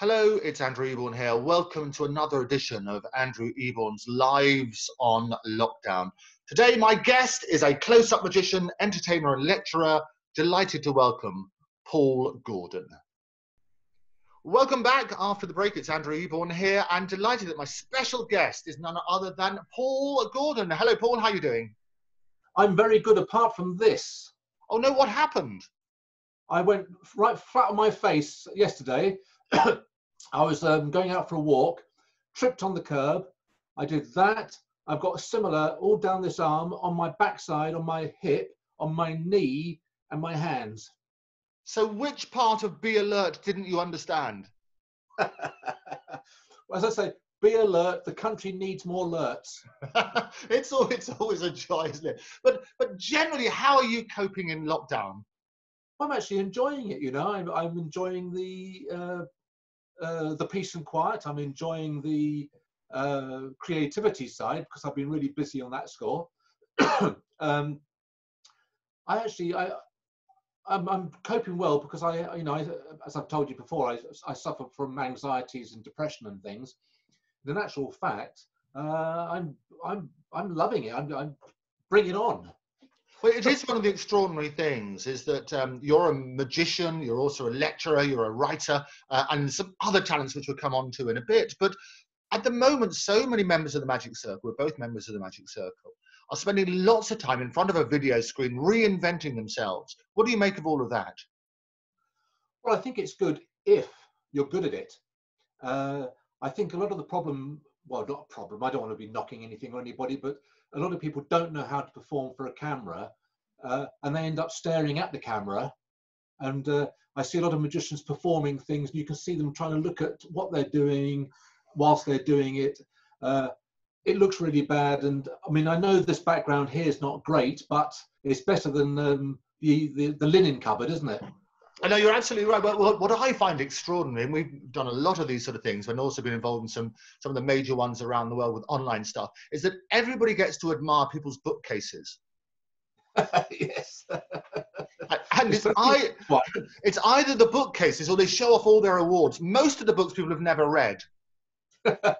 Hello, it's Andrew Eborn here. Welcome to another edition of Andrew Eborn's Lives on Lockdown. Today, my guest is a close up magician, entertainer, and lecturer. Delighted to welcome Paul Gordon. Welcome back after the break. It's Andrew Eborn here, and delighted that my special guest is none other than Paul Gordon. Hello, Paul. How are you doing? I'm very good apart from this. Oh no, what happened? I went right flat on my face yesterday. I was um, going out for a walk, tripped on the curb. I did that. I've got a similar all down this arm, on my backside, on my hip, on my knee, and my hands. So, which part of Be Alert didn't you understand? As I say, be alert. The country needs more alerts. it's, always, it's always a joy, isn't it? But, but generally, how are you coping in lockdown? I'm actually enjoying it. You know, I'm, I'm enjoying the uh, uh, the peace and quiet. I'm enjoying the uh, creativity side because I've been really busy on that score. um, I actually I I'm, I'm, coping well because I you know I, as I've told you before I, I suffer from anxieties and depression and things. In actual fact, uh, I'm I'm I'm loving it. I'm, I'm bring it on. Well, it is one of the extraordinary things is that um, you're a magician, you're also a lecturer, you're a writer, uh, and some other talents which we'll come on to in a bit. But at the moment, so many members of the Magic Circle, we're both members of the Magic Circle, are spending lots of time in front of a video screen reinventing themselves. What do you make of all of that? Well, I think it's good if you're good at it. Uh, I think a lot of the problem, well, not a problem, I don't want to be knocking anything on anybody, but a lot of people don't know how to perform for a camera uh, and they end up staring at the camera. And uh, I see a lot of magicians performing things. and You can see them trying to look at what they're doing whilst they're doing it. Uh, it looks really bad. And I mean, I know this background here is not great, but it's better than um, the, the, the linen cupboard, isn't it? I know you're absolutely right. But what I find extraordinary, and we've done a lot of these sort of things, and also been involved in some some of the major ones around the world with online stuff, is that everybody gets to admire people's bookcases. yes. and it's, I, it's either the bookcases or they show off all their awards. Most of the books people have never read. oh,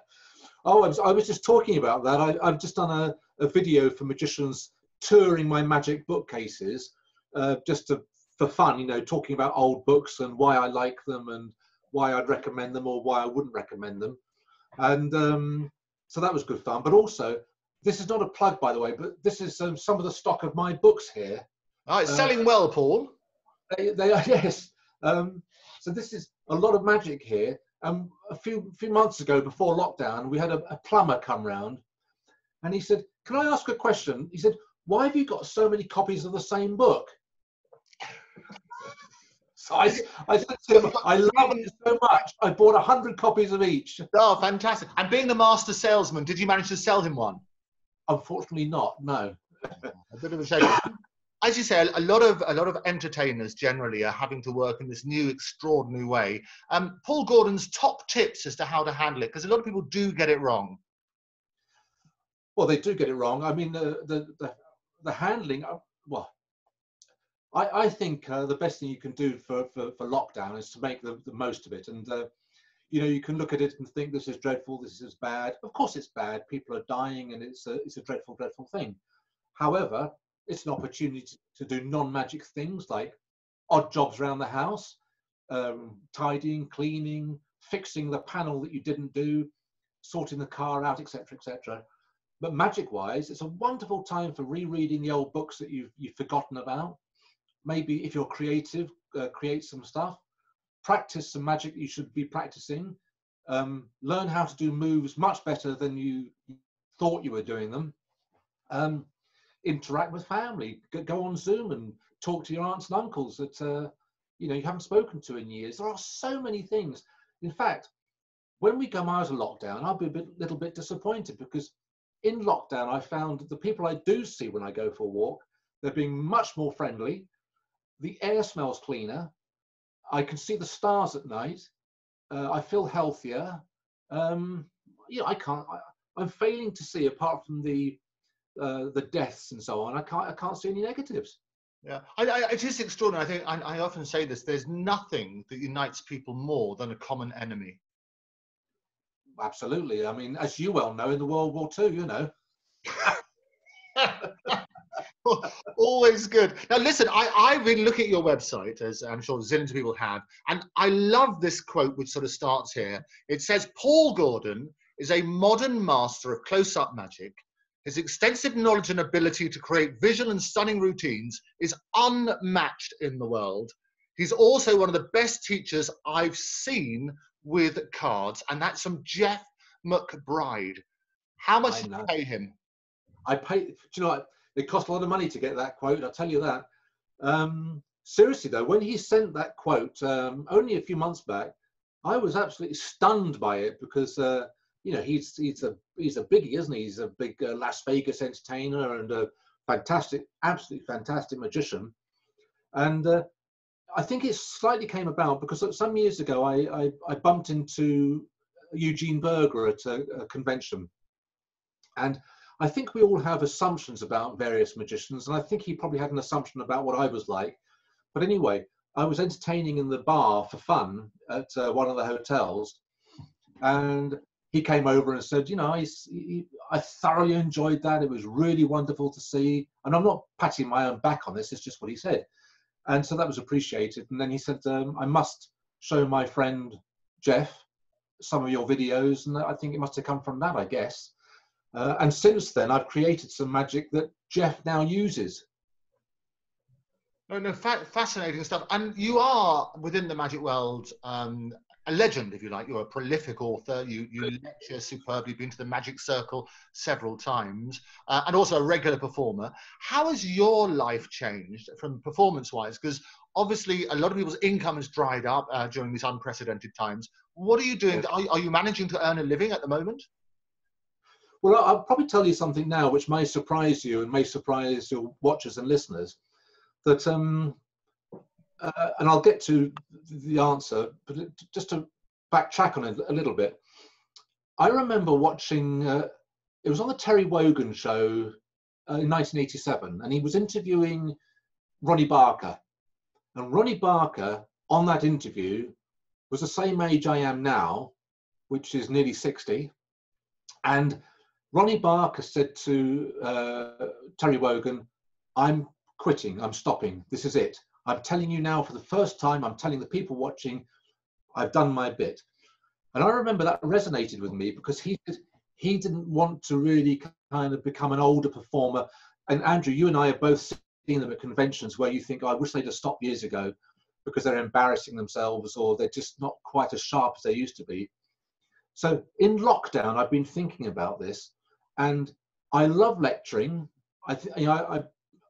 I was, I was just talking about that. I, have just done a, a video for magicians touring my magic bookcases, uh, just to for fun, you know, talking about old books and why I like them and why I'd recommend them or why I wouldn't recommend them. And um, so that was good fun. But also, this is not a plug, by the way, but this is um, some of the stock of my books here. Oh, it's uh, selling well, Paul. They, they are, yes. Um, so this is a lot of magic here. Um, a few few months ago, before lockdown, we had a, a plumber come round, and he said, "Can I ask a question?" He said, "Why have you got so many copies of the same book?" So I, I said to him, I love it so much. I bought a hundred copies of each. Oh, fantastic! And being the master salesman, did you manage to sell him one? Unfortunately, not. No. a bit of a shame. As you say, a lot of a lot of entertainers generally are having to work in this new, extraordinary way. Um, Paul Gordon's top tips as to how to handle it, because a lot of people do get it wrong. Well, they do get it wrong. I mean, the the the, the handling. Uh, well, I, I think uh, the best thing you can do for, for, for lockdown is to make the, the most of it. And, uh, you know, you can look at it and think this is dreadful, this is bad. Of course it's bad. People are dying and it's a, it's a dreadful, dreadful thing. However, it's an opportunity to, do non-magic things like odd jobs around the house, um, tidying, cleaning, fixing the panel that you didn't do, sorting the car out, etc., etc. But magic-wise, it's a wonderful time for rereading the old books that you've, you've forgotten about, maybe if you're creative, uh, create some stuff, practice some magic you should be practicing, um, learn how to do moves much better than you thought you were doing them, um, interact with family, go on Zoom and talk to your aunts and uncles that uh, you know you haven't spoken to in years. There are so many things. In fact, when we come out of lockdown, I'll be a bit, little bit disappointed because in lockdown I found the people I do see when I go for a walk, they're being much more friendly, the air smells cleaner. I can see the stars at night. Uh, I feel healthier. Um, you know, I can't. I, am failing to see, apart from the uh, the deaths and so on. I can't. I can't see any negatives. Yeah, I, I, it is extraordinary. I think I, I often say this: there's nothing that unites people more than a common enemy. Absolutely. I mean, as you well know, in the World War II, you know. Always good. Now, listen, I, I've been looking at your website, as I'm sure zillions of people have, and I love this quote, which sort of starts here. It says, Paul Gordon is a modern master of close up magic. His extensive knowledge and ability to create visual and stunning routines is unmatched in the world. He's also one of the best teachers I've seen with cards, and that's from Jeff McBride. How much did you pay him? I pay. Do you know what? It cost a lot of money to get that quote. I'll tell you that. Um, seriously though, when he sent that quote um, only a few months back, I was absolutely stunned by it because uh, you know he's he's a he's a biggie, isn't he? He's a big uh, Las Vegas entertainer and a fantastic, absolutely fantastic magician. And uh, I think it slightly came about because some years ago I I, I bumped into Eugene Burger at a, a convention, and I think we all have assumptions about various magicians, and I think he probably had an assumption about what I was like. But anyway, I was entertaining in the bar for fun at uh, one of the hotels, and he came over and said, "You know, I, I thoroughly enjoyed that. It was really wonderful to see." And I'm not patting my own back on this; it's just what he said, and so that was appreciated. And then he said, um, "I must show my friend Jeff some of your videos," and I think it must have come from that, I guess. Uh, and since then, I've created some magic that Jeff now uses. No, no, fa- fascinating stuff. And you are within the magic world um, a legend, if you like. You're a prolific author. You you lecture superbly. You've been to the Magic Circle several times, uh, and also a regular performer. How has your life changed from performance-wise? Because obviously, a lot of people's income has dried up uh, during these unprecedented times. What are you doing? Are, are you managing to earn a living at the moment? Well, I'll probably tell you something now which may surprise you and may surprise your watchers and listeners. That, um, uh, and I'll get to the answer, but just to backtrack on it a little bit. I remember watching, uh, it was on the Terry Wogan show uh, in 1987, and he was interviewing Ronnie Barker. And Ronnie Barker, on that interview, was the same age I am now, which is nearly 60. And Ronnie Barker said to uh, Terry Wogan, I'm quitting, I'm stopping, this is it. I'm telling you now for the first time, I'm telling the people watching, I've done my bit. And I remember that resonated with me because he he didn't want to really kind of become an older performer. And Andrew, you and I have both seen them at conventions where you think, oh, I wish they'd have stopped years ago because they're embarrassing themselves or they're just not quite as sharp as they used to be. So in lockdown, I've been thinking about this and I love lecturing. I, th- you know, I,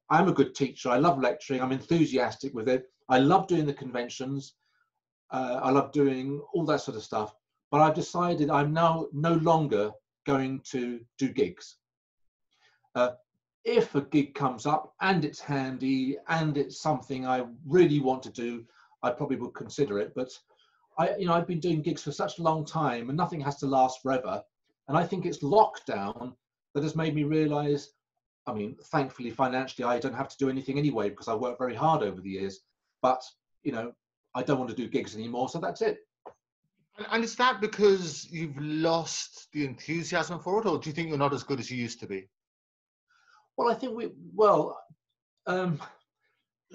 I, am a good teacher. I love lecturing. I'm enthusiastic with it. I love doing the conventions. Uh, I love doing all that sort of stuff. But I've decided I'm now no longer going to do gigs. Uh, if a gig comes up and it's handy and it's something I really want to do, I probably would consider it. But I, you know, I've been doing gigs for such a long time, and nothing has to last forever. And I think it's lockdown that has made me realize I mean, thankfully, financially, I don't have to do anything anyway because I worked very hard over the years. But, you know, I don't want to do gigs anymore. So that's it. And is that because you've lost the enthusiasm for it, or do you think you're not as good as you used to be? Well, I think we, well, um,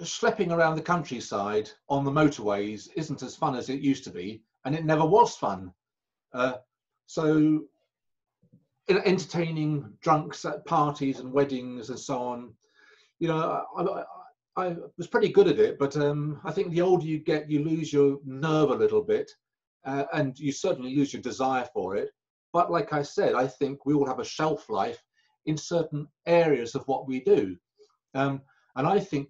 schlepping around the countryside on the motorways isn't as fun as it used to be, and it never was fun. Uh, so entertaining drunks at parties and weddings and so on. You know, I, I, I was pretty good at it, but um, I think the older you get, you lose your nerve a little bit, uh, and you certainly lose your desire for it. But like I said, I think we all have a shelf life in certain areas of what we do. Um, and I think,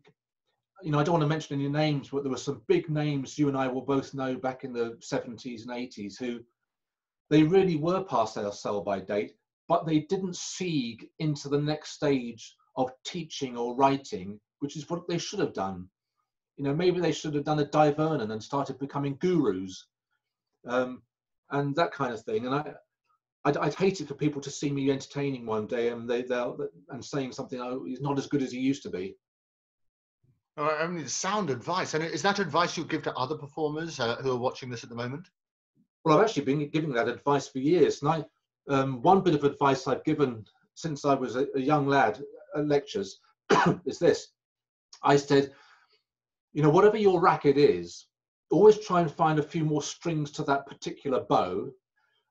you know, I don't want to mention any names, but there were some big names you and I will both know back in the 70s and 80s who they really were past their sell by date but they didn't seek into the next stage of teaching or writing, which is what they should have done. You know, maybe they should have done a Dai Vernon and started becoming gurus, um, and that kind of thing. And I, I'd, I'd, hate it for people to see me entertaining one day and they they'll and saying something oh he's not as good as he used to be. I mean, sound advice. And is that advice you give to other performers uh, who are watching this at the moment? Well, I've actually been giving that advice for years. And I, um, one bit of advice I've given since I was a, a young lad at lectures is this. I said, you know, whatever your racket is, always try and find a few more strings to that particular bow.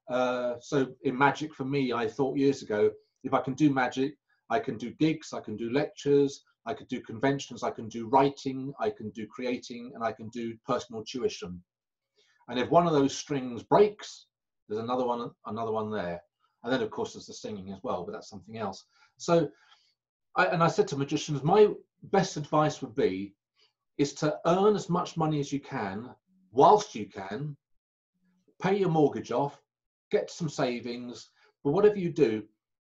Uh, so in magic for me, I thought years ago, if I can do magic, I can do gigs, I can do lectures, I can do conventions, I can do writing, I can do creating, and I can do personal tuition. And if one of those strings breaks, there's another one, another one there. And then of course there's the singing as well, but that's something else. So, I, and I said to magicians, my best advice would be, is to earn as much money as you can whilst you can, pay your mortgage off, get some savings, but whatever you do,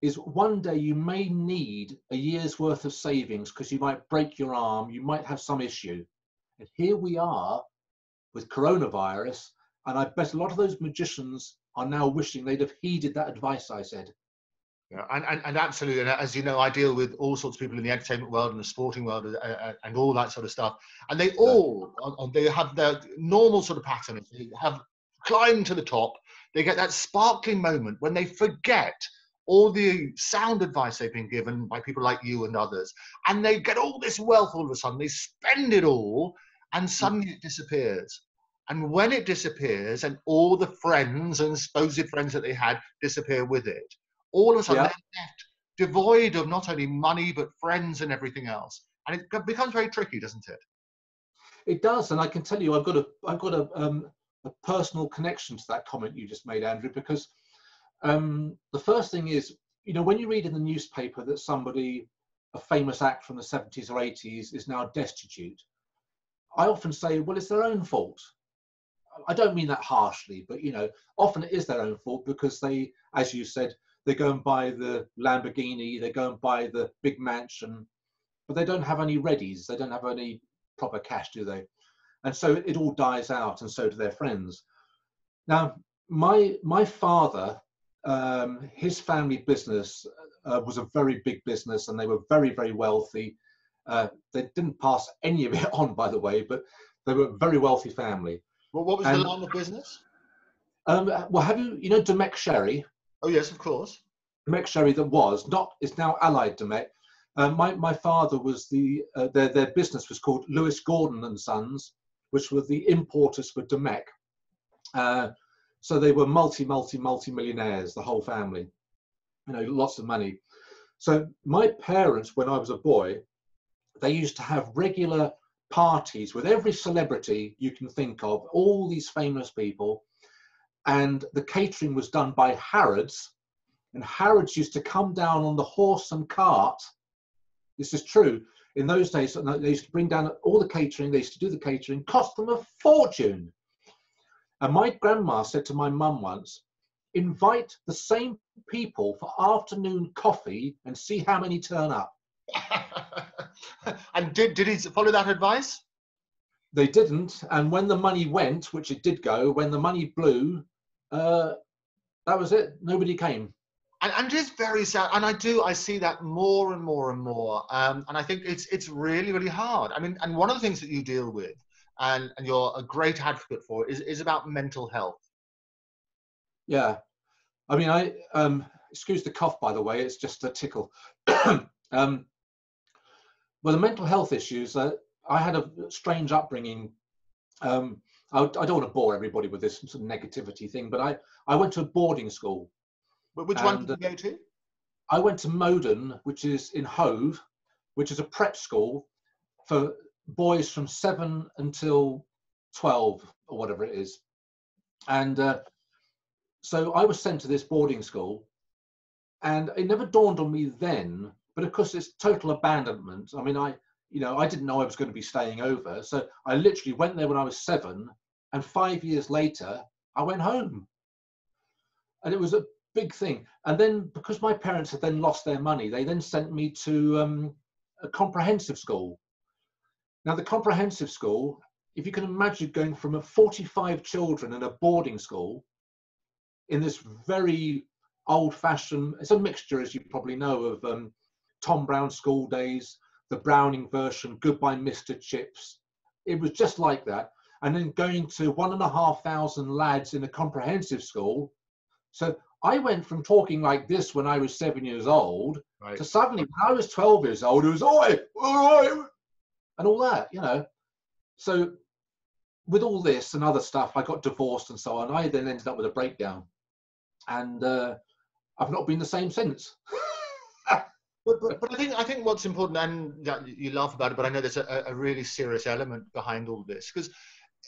is one day you may need a year's worth of savings because you might break your arm, you might have some issue. And here we are with coronavirus, and I bet a lot of those magicians are now wishing they'd have heeded that advice I said. Yeah, and, and, and absolutely. And as you know, I deal with all sorts of people in the entertainment world and the sporting world and, and all that sort of stuff. And they all, they have their normal sort of pattern. They have climbed to the top. They get that sparkling moment when they forget all the sound advice they've been given by people like you and others. And they get all this wealth all of a sudden. They spend it all and hmm. suddenly it disappears. And when it disappears and all the friends and supposed friends that they had disappear with it, all of a sudden yeah. they're left devoid of not only money but friends and everything else. And it becomes very tricky, doesn't it? It does, and I can tell you, I've got a, I've got a, um, a personal connection to that comment you just made, Andrew, because um, the first thing is, you know, when you read in the newspaper that somebody, a famous act from the 70s or 80s, is now destitute, I often say, well, it's their own fault. I don't mean that harshly, but you know, often it is their own fault because they, as you said, they go and buy the Lamborghini, they go and buy the big mansion, but they don't have any readies, they don't have any proper cash, do they? And so it all dies out, and so do their friends. Now, my my father, um, his family business uh, was a very big business, and they were very very wealthy. Uh, they didn't pass any of it on, by the way, but they were a very wealthy family. Well, what was and, the line of business? Um, well, have you you know Domecq Sherry? Oh yes, of course. Domecq Sherry that was not is now Allied Domecq. Uh, my my father was the uh, their their business was called Lewis Gordon and Sons, which were the importers for Domecq. Uh, so they were multi multi multi millionaires, the whole family. You know, lots of money. So my parents, when I was a boy, they used to have regular parties with every celebrity you can think of, all these famous people and the catering was done by Harrods. And Harrods used to come down on the horse and cart. This is true. In those days, they used to bring down all the catering, they used to do the catering, cost them a fortune. And my grandma said to my mum once, invite the same people for afternoon coffee and see how many turn up. and did, did he follow that advice? They didn't. And when the money went, which it did go, when the money blew, uh, that was it. Nobody came. And, and it is very sad. And I do, I see that more and more and more. Um, and I think it's it's really, really hard. I mean, and one of the things that you deal with and, and you're a great advocate for is, is about mental health. Yeah. I mean, I, um, excuse the cough, by the way, it's just a tickle. um, well, the mental health issues, uh, I had a strange upbringing. Um, I, I, don't want to bore everybody with this sort of negativity thing, but I, I went to a boarding school. But which and, one did you go to? I went to Mowden, which is in Hove, which is a prep school for boys from seven until 12 or whatever it is. And uh, so I was sent to this boarding school, and it never dawned on me then, but of course, it's total abandonment. I mean, I, you know, I didn't know I was going to be staying over. So I literally went there when I was seven, and five years later, I went home. And it was a big thing. And then, because my parents had then lost their money, they then sent me to um, a comprehensive school. Now, the comprehensive school, if you can imagine going from a 45 children in a boarding school in this very old fashioned, it's a mixture, as you probably know, of um, Tom Brown school days, the Browning version, Goodbye Mr. Chips. It was just like that. And then going to one and a half thousand lads in a comprehensive school. So I went from talking like this when I was seven years old right. to suddenly when I was 12 years old, it was, oi, oi, and all that, you know. So with all this and other stuff, I got divorced and so on. I then ended up with a breakdown. And uh, I've not been the same since. But, but, but, I think I think what's important, and that you laugh about it, but I know there's a, a really serious element behind all this because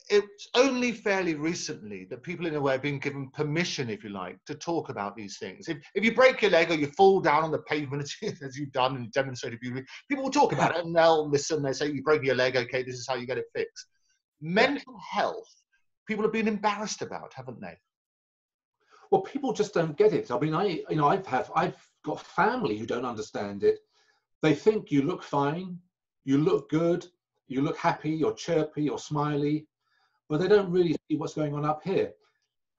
it's only fairly recently that people in a way have been given permission, if you like, to talk about these things. If, if you break your leg or you fall down on the pavement as you've done and demonstrated beauty, people will talk about it and they'll listen. They say you broke your leg, okay, this is how you get it fixed. Mental health, people have been embarrassed about, haven't they? Well, people just don't get it. I mean, I you know I've have I've got family who don't understand it. They think you look fine, you look good, you look happy, you're chirpy, you're smiley, but they don't really see what's going on up here.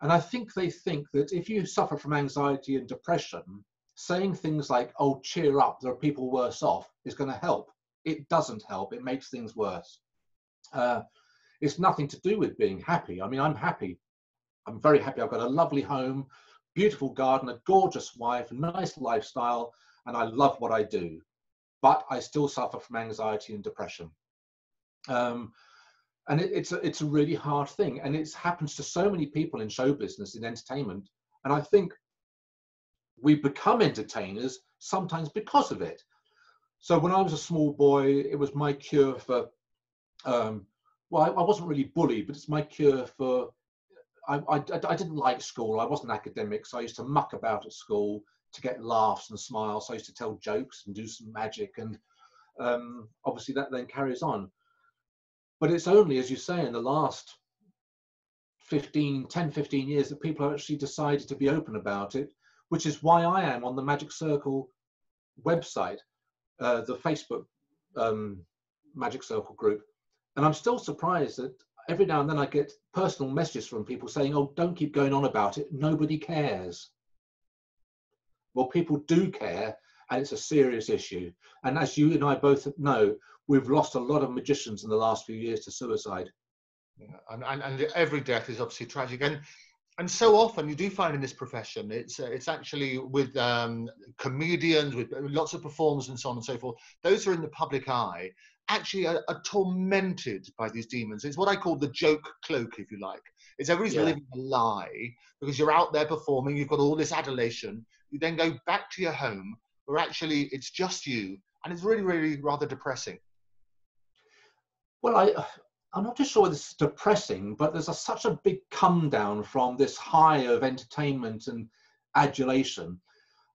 And I think they think that if you suffer from anxiety and depression, saying things like, oh, cheer up, there are people worse off, is going to help. It doesn't help, it makes things worse. Uh, it's nothing to do with being happy. I mean, I'm happy. I'm very happy. I've got a lovely home beautiful garden, a gorgeous wife, nice lifestyle, and I love what I do. But I still suffer from anxiety and depression. Um, and it, it's, a, it's a really hard thing. And it happens to so many people in show business, in entertainment. And I think we become entertainers sometimes because of it. So when I was a small boy, it was my cure for, um, well, I, I wasn't really bullied, but it's my cure for I, I, I, didn't like school. I wasn't academic, so I used to muck about at school to get laughs and smiles. So I used to tell jokes and do some magic, and um, obviously that then carries on. But it's only, as you say, in the last 15, 10, 15 years that people have actually decided to be open about it, which is why I am on the Magic Circle website, uh, the Facebook um, Magic Circle group. And I'm still surprised that every now and then I get personal messages from people saying, oh, don't keep going on about it. Nobody cares. Well, people do care, and it's a serious issue. And as you and I both know, we've lost a lot of magicians in the last few years to suicide. Yeah, and, and, and every death is obviously tragic. And and so often you do find in this profession it's uh, it's actually with um, comedians with lots of performers and so on and so forth those are in the public eye actually are, are, tormented by these demons. It's what I call the joke cloak, if you like. It's everybody's yeah. living a lie because you're out there performing, you've got all this adulation. You then go back to your home where actually it's just you, and it's really, really rather depressing. Well, I, I'm not too sure this is depressing, but there's a, such a big come down from this high of entertainment and adulation.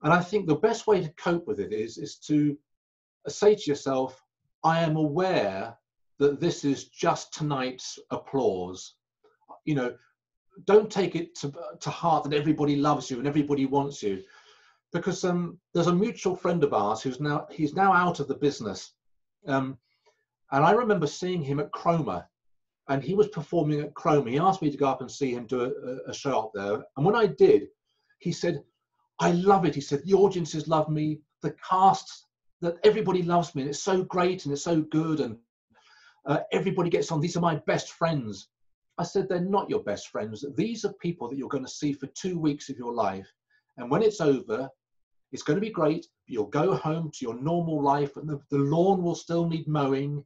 And I think the best way to cope with it is, is to say to yourself, I am aware that this is just tonight's applause. You know, don't take it to, to heart that everybody loves you and everybody wants you, because um, there's a mutual friend of ours who's now he's now out of the business, um, and I remember seeing him at Cromer, and he was performing at Cromer. He asked me to go up and see him do a, a show up there, and when I did, he said, "I love it." He said, "The audiences love me. The cast that everybody loves me and it's so great and it's so good and uh, everybody gets on. These are my best friends. I said, they're not your best friends. These are people that you're going to see for two weeks of your life. And when it's over, it's going to be great. You'll go home to your normal life and the, the lawn will still need mowing.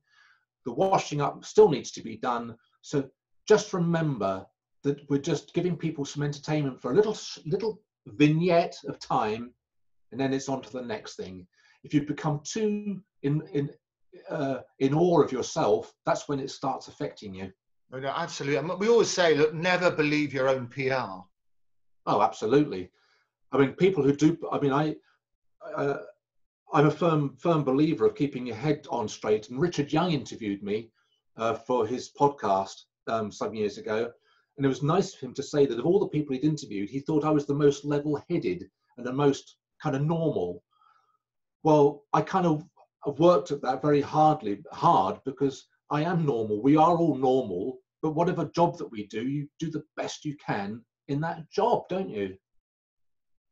The washing up still needs to be done. So just remember that we're just giving people some entertainment for a little, little vignette of time and then it's on to the next thing if you become too in in uh, in awe of yourself, that's when it starts affecting you. No, no, absolutely. We always say, look, never believe your own PR. Oh, absolutely. I mean, people who do. I mean, I. Uh, I'm a firm firm believer of keeping your head on straight. And Richard Young interviewed me uh, for his podcast um, some years ago, and it was nice of him to say that of all the people he'd interviewed, he thought I was the most level-headed and the most kind of normal well, I kind of have worked at that very hardly hard because I am normal. We are all normal, but whatever job that we do, you do the best you can in that job, don't you?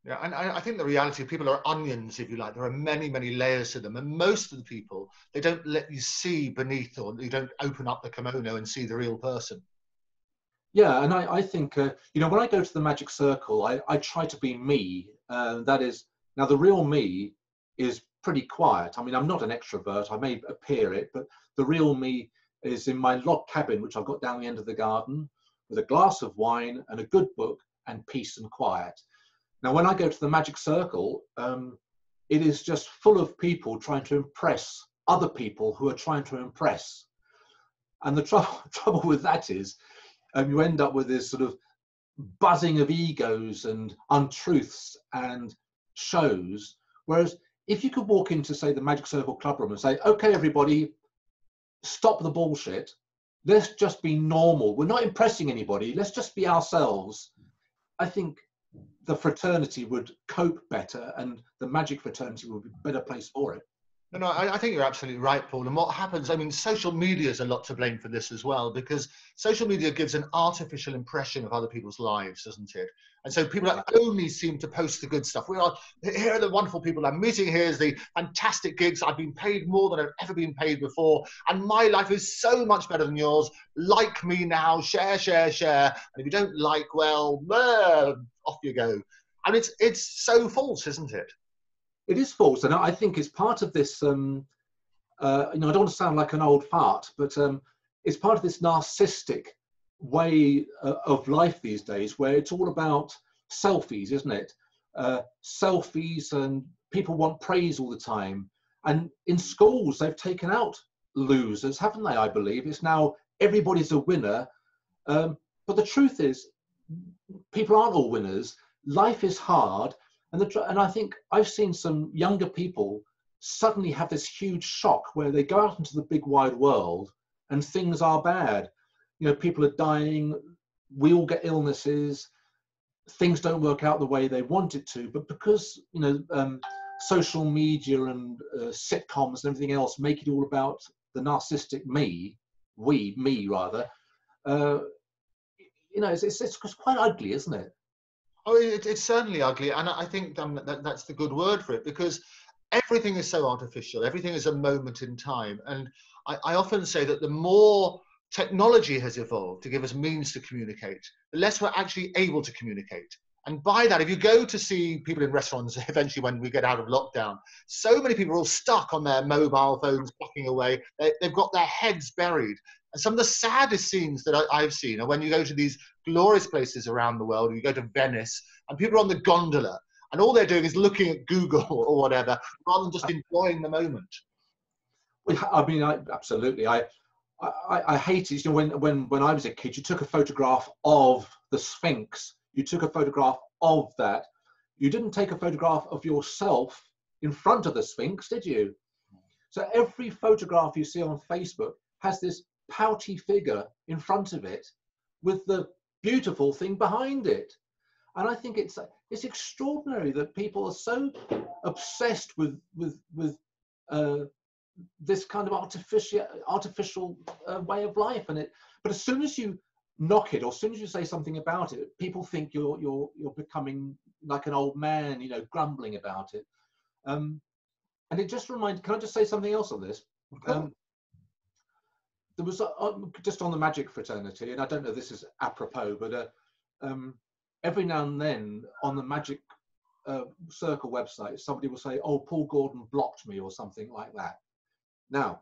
Yeah, and I, I think the reality of people are onions, if you like. There are many, many layers to them, and most of the people they don't let you see beneath, or you don't open up the kimono and see the real person. Yeah, and I, I think uh, you know when I go to the magic circle, I, I try to be me. Uh, that is now the real me is pretty quiet. I mean, I'm not an extrovert. I may appear it, but the real me is in my log cabin, which I've got down the end of the garden, with a glass of wine and a good book and peace and quiet. Now, when I go to the magic circle, um, it is just full of people trying to impress other people who are trying to impress. And the trouble, trouble with that is um, you end up with this sort of buzzing of egos and untruths and shows. Whereas if you could walk into, say, the Magic Circle Club room and say, okay, everybody, stop the bullshit. Let's just be normal. We're not impressing anybody. Let's just be ourselves. I think the fraternity would cope better and the magic fraternity would be a better place for it. No, I, I, think you're absolutely right, Paul. And what happens, I mean, social media is a lot to blame for this as well, because social media gives an artificial impression of other people's lives, doesn't it? And so people only seem to post the good stuff. We are here are the wonderful people I'm meeting. Here's the fantastic gigs. I've been paid more than I've ever been paid before, and my life is so much better than yours. Like me now, share, share, share. And if you don't like, well, uh, off you go. And it's it's so false, isn't it? It is false, and I think it's part of this. Um, uh, you know, I don't want to sound like an old fart, but um, it's part of this narcissistic way uh, of life these days, where it's all about selfies, isn't it? Uh, selfies, and people want praise all the time. And in schools, they've taken out losers, haven't they? I believe it's now everybody's a winner. Um, but the truth is, people aren't all winners. Life is hard, and, the, and I think I've seen some younger people suddenly have this huge shock where they go out into the big wide world and things are bad. You know, people are dying, we all get illnesses, things don't work out the way they want it to, but because, you know, um, social media and uh, sitcoms and everything else make it all about the narcissistic me, we, me rather, uh, you know, it's, it's, it's quite ugly, isn't it? Oh, it, it's certainly ugly, and I think um, that, that's the good word for it because everything is so artificial. Everything is a moment in time, and I, I often say that the more technology has evolved to give us means to communicate, the less we're actually able to communicate. And by that, if you go to see people in restaurants eventually when we get out of lockdown, so many people are all stuck on their mobile phones, plucking away. They, have got their heads buried. And some of the saddest scenes that I, have seen are when you go to these glorious places around the world, you go to Venice, and people are on the gondola, and all they're doing is looking at Google or whatever, rather than just enjoying the moment. I mean, I, absolutely. I, I, I hate it. You know, when, when, when I was a kid, you took a photograph of the Sphinx. You took a photograph of that. You didn't take a photograph of yourself in front of the Sphinx, did you? So every photograph you see on Facebook has this pouty figure in front of it with the beautiful thing behind it. And I think it's it's extraordinary that people are so obsessed with with with uh, this kind of artificial artificial uh, way of life. And it, but as soon as you knock it, or as soon as you say something about it, people think you're you're you're becoming like an old man, you know, grumbling about it. Um, and it just reminds. Can I just say something else on this? Um, there was uh, just on the magic fraternity, and I don't know this is apropos, but uh, um, every now and then on the magic uh, circle website, somebody will say, "Oh, Paul Gordon blocked me" or something like that. Now,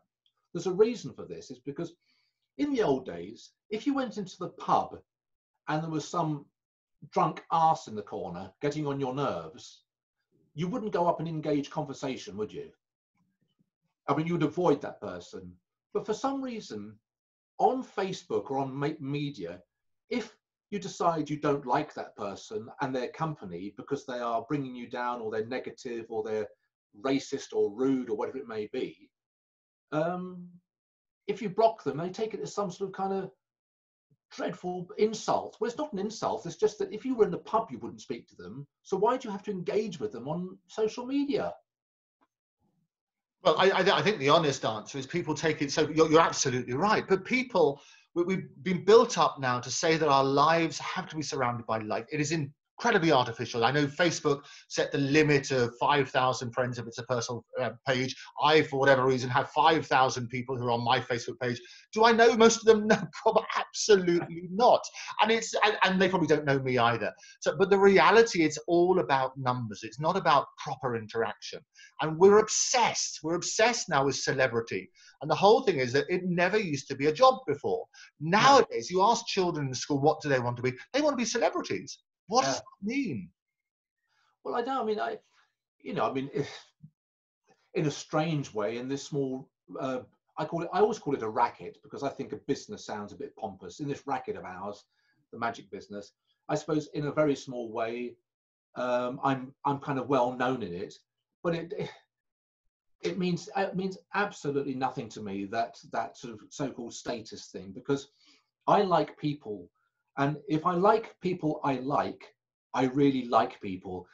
there's a reason for this. Is because in the old days, if you went into the pub and there was some drunk ass in the corner getting on your nerves, you wouldn't go up and engage conversation, would you? I mean, you'd avoid that person but for some reason, on Facebook or on media, if you decide you don't like that person and their company because they are bringing you down or they're negative or they're racist or rude or whatever it may be, um, if you block them, they take it as some sort of kind of dreadful insult. Well, it's not an insult. It's just that if you were in the pub, you wouldn't speak to them. So why do you have to engage with them on social media? Well, I, I, think the honest answer is people take it. So you're, you're absolutely right. But people, we, have been built up now to say that our lives have to be surrounded by light. It is in incredibly artificial. I know Facebook set the limit of 5,000 friends if it's a personal uh, page. I, for whatever reason, have 5,000 people who are on my Facebook page. Do I know most of them? No, probably absolutely not. And it's and, and they probably don't know me either. So, but the reality, it's all about numbers. It's not about proper interaction. And we're obsessed. We're obsessed now with celebrity. And the whole thing is that it never used to be a job before. Nowadays, you ask children in school what do they want to be? They want to be celebrities. What does that mean? Well, I know. I mean, I, you know, I mean, if, in a strange way, in this small, uh, I call it. I always call it a racket because I think a business sounds a bit pompous. In this racket of ours, the magic business, I suppose, in a very small way, um, I'm I'm kind of well known in it, but it it means it means absolutely nothing to me that that sort of so-called status thing because I like people and if I like people I like, I really like people.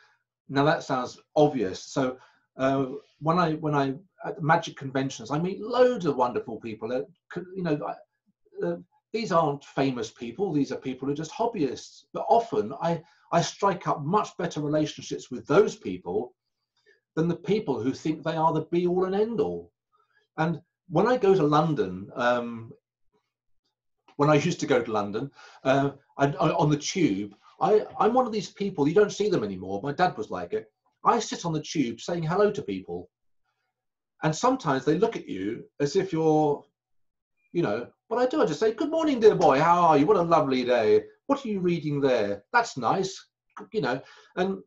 Now that sounds obvious. So uh, when I when I at magic conventions, I meet loads of wonderful people. You know, uh, these aren't famous people. These are people who are just hobbyists. But often I I strike up much better relationships with those people than the people who think they are the be all and end all. And when I go to London um, when I used to go to London, uh, I, on the tube, I, I'm one of these people, you don't see them anymore. My dad was like it. I sit on the tube saying hello to people. And sometimes they look at you as if you're, you know, what I do, I just say, Good morning, dear boy. How are you? What a lovely day. What are you reading there? That's nice. You know, and,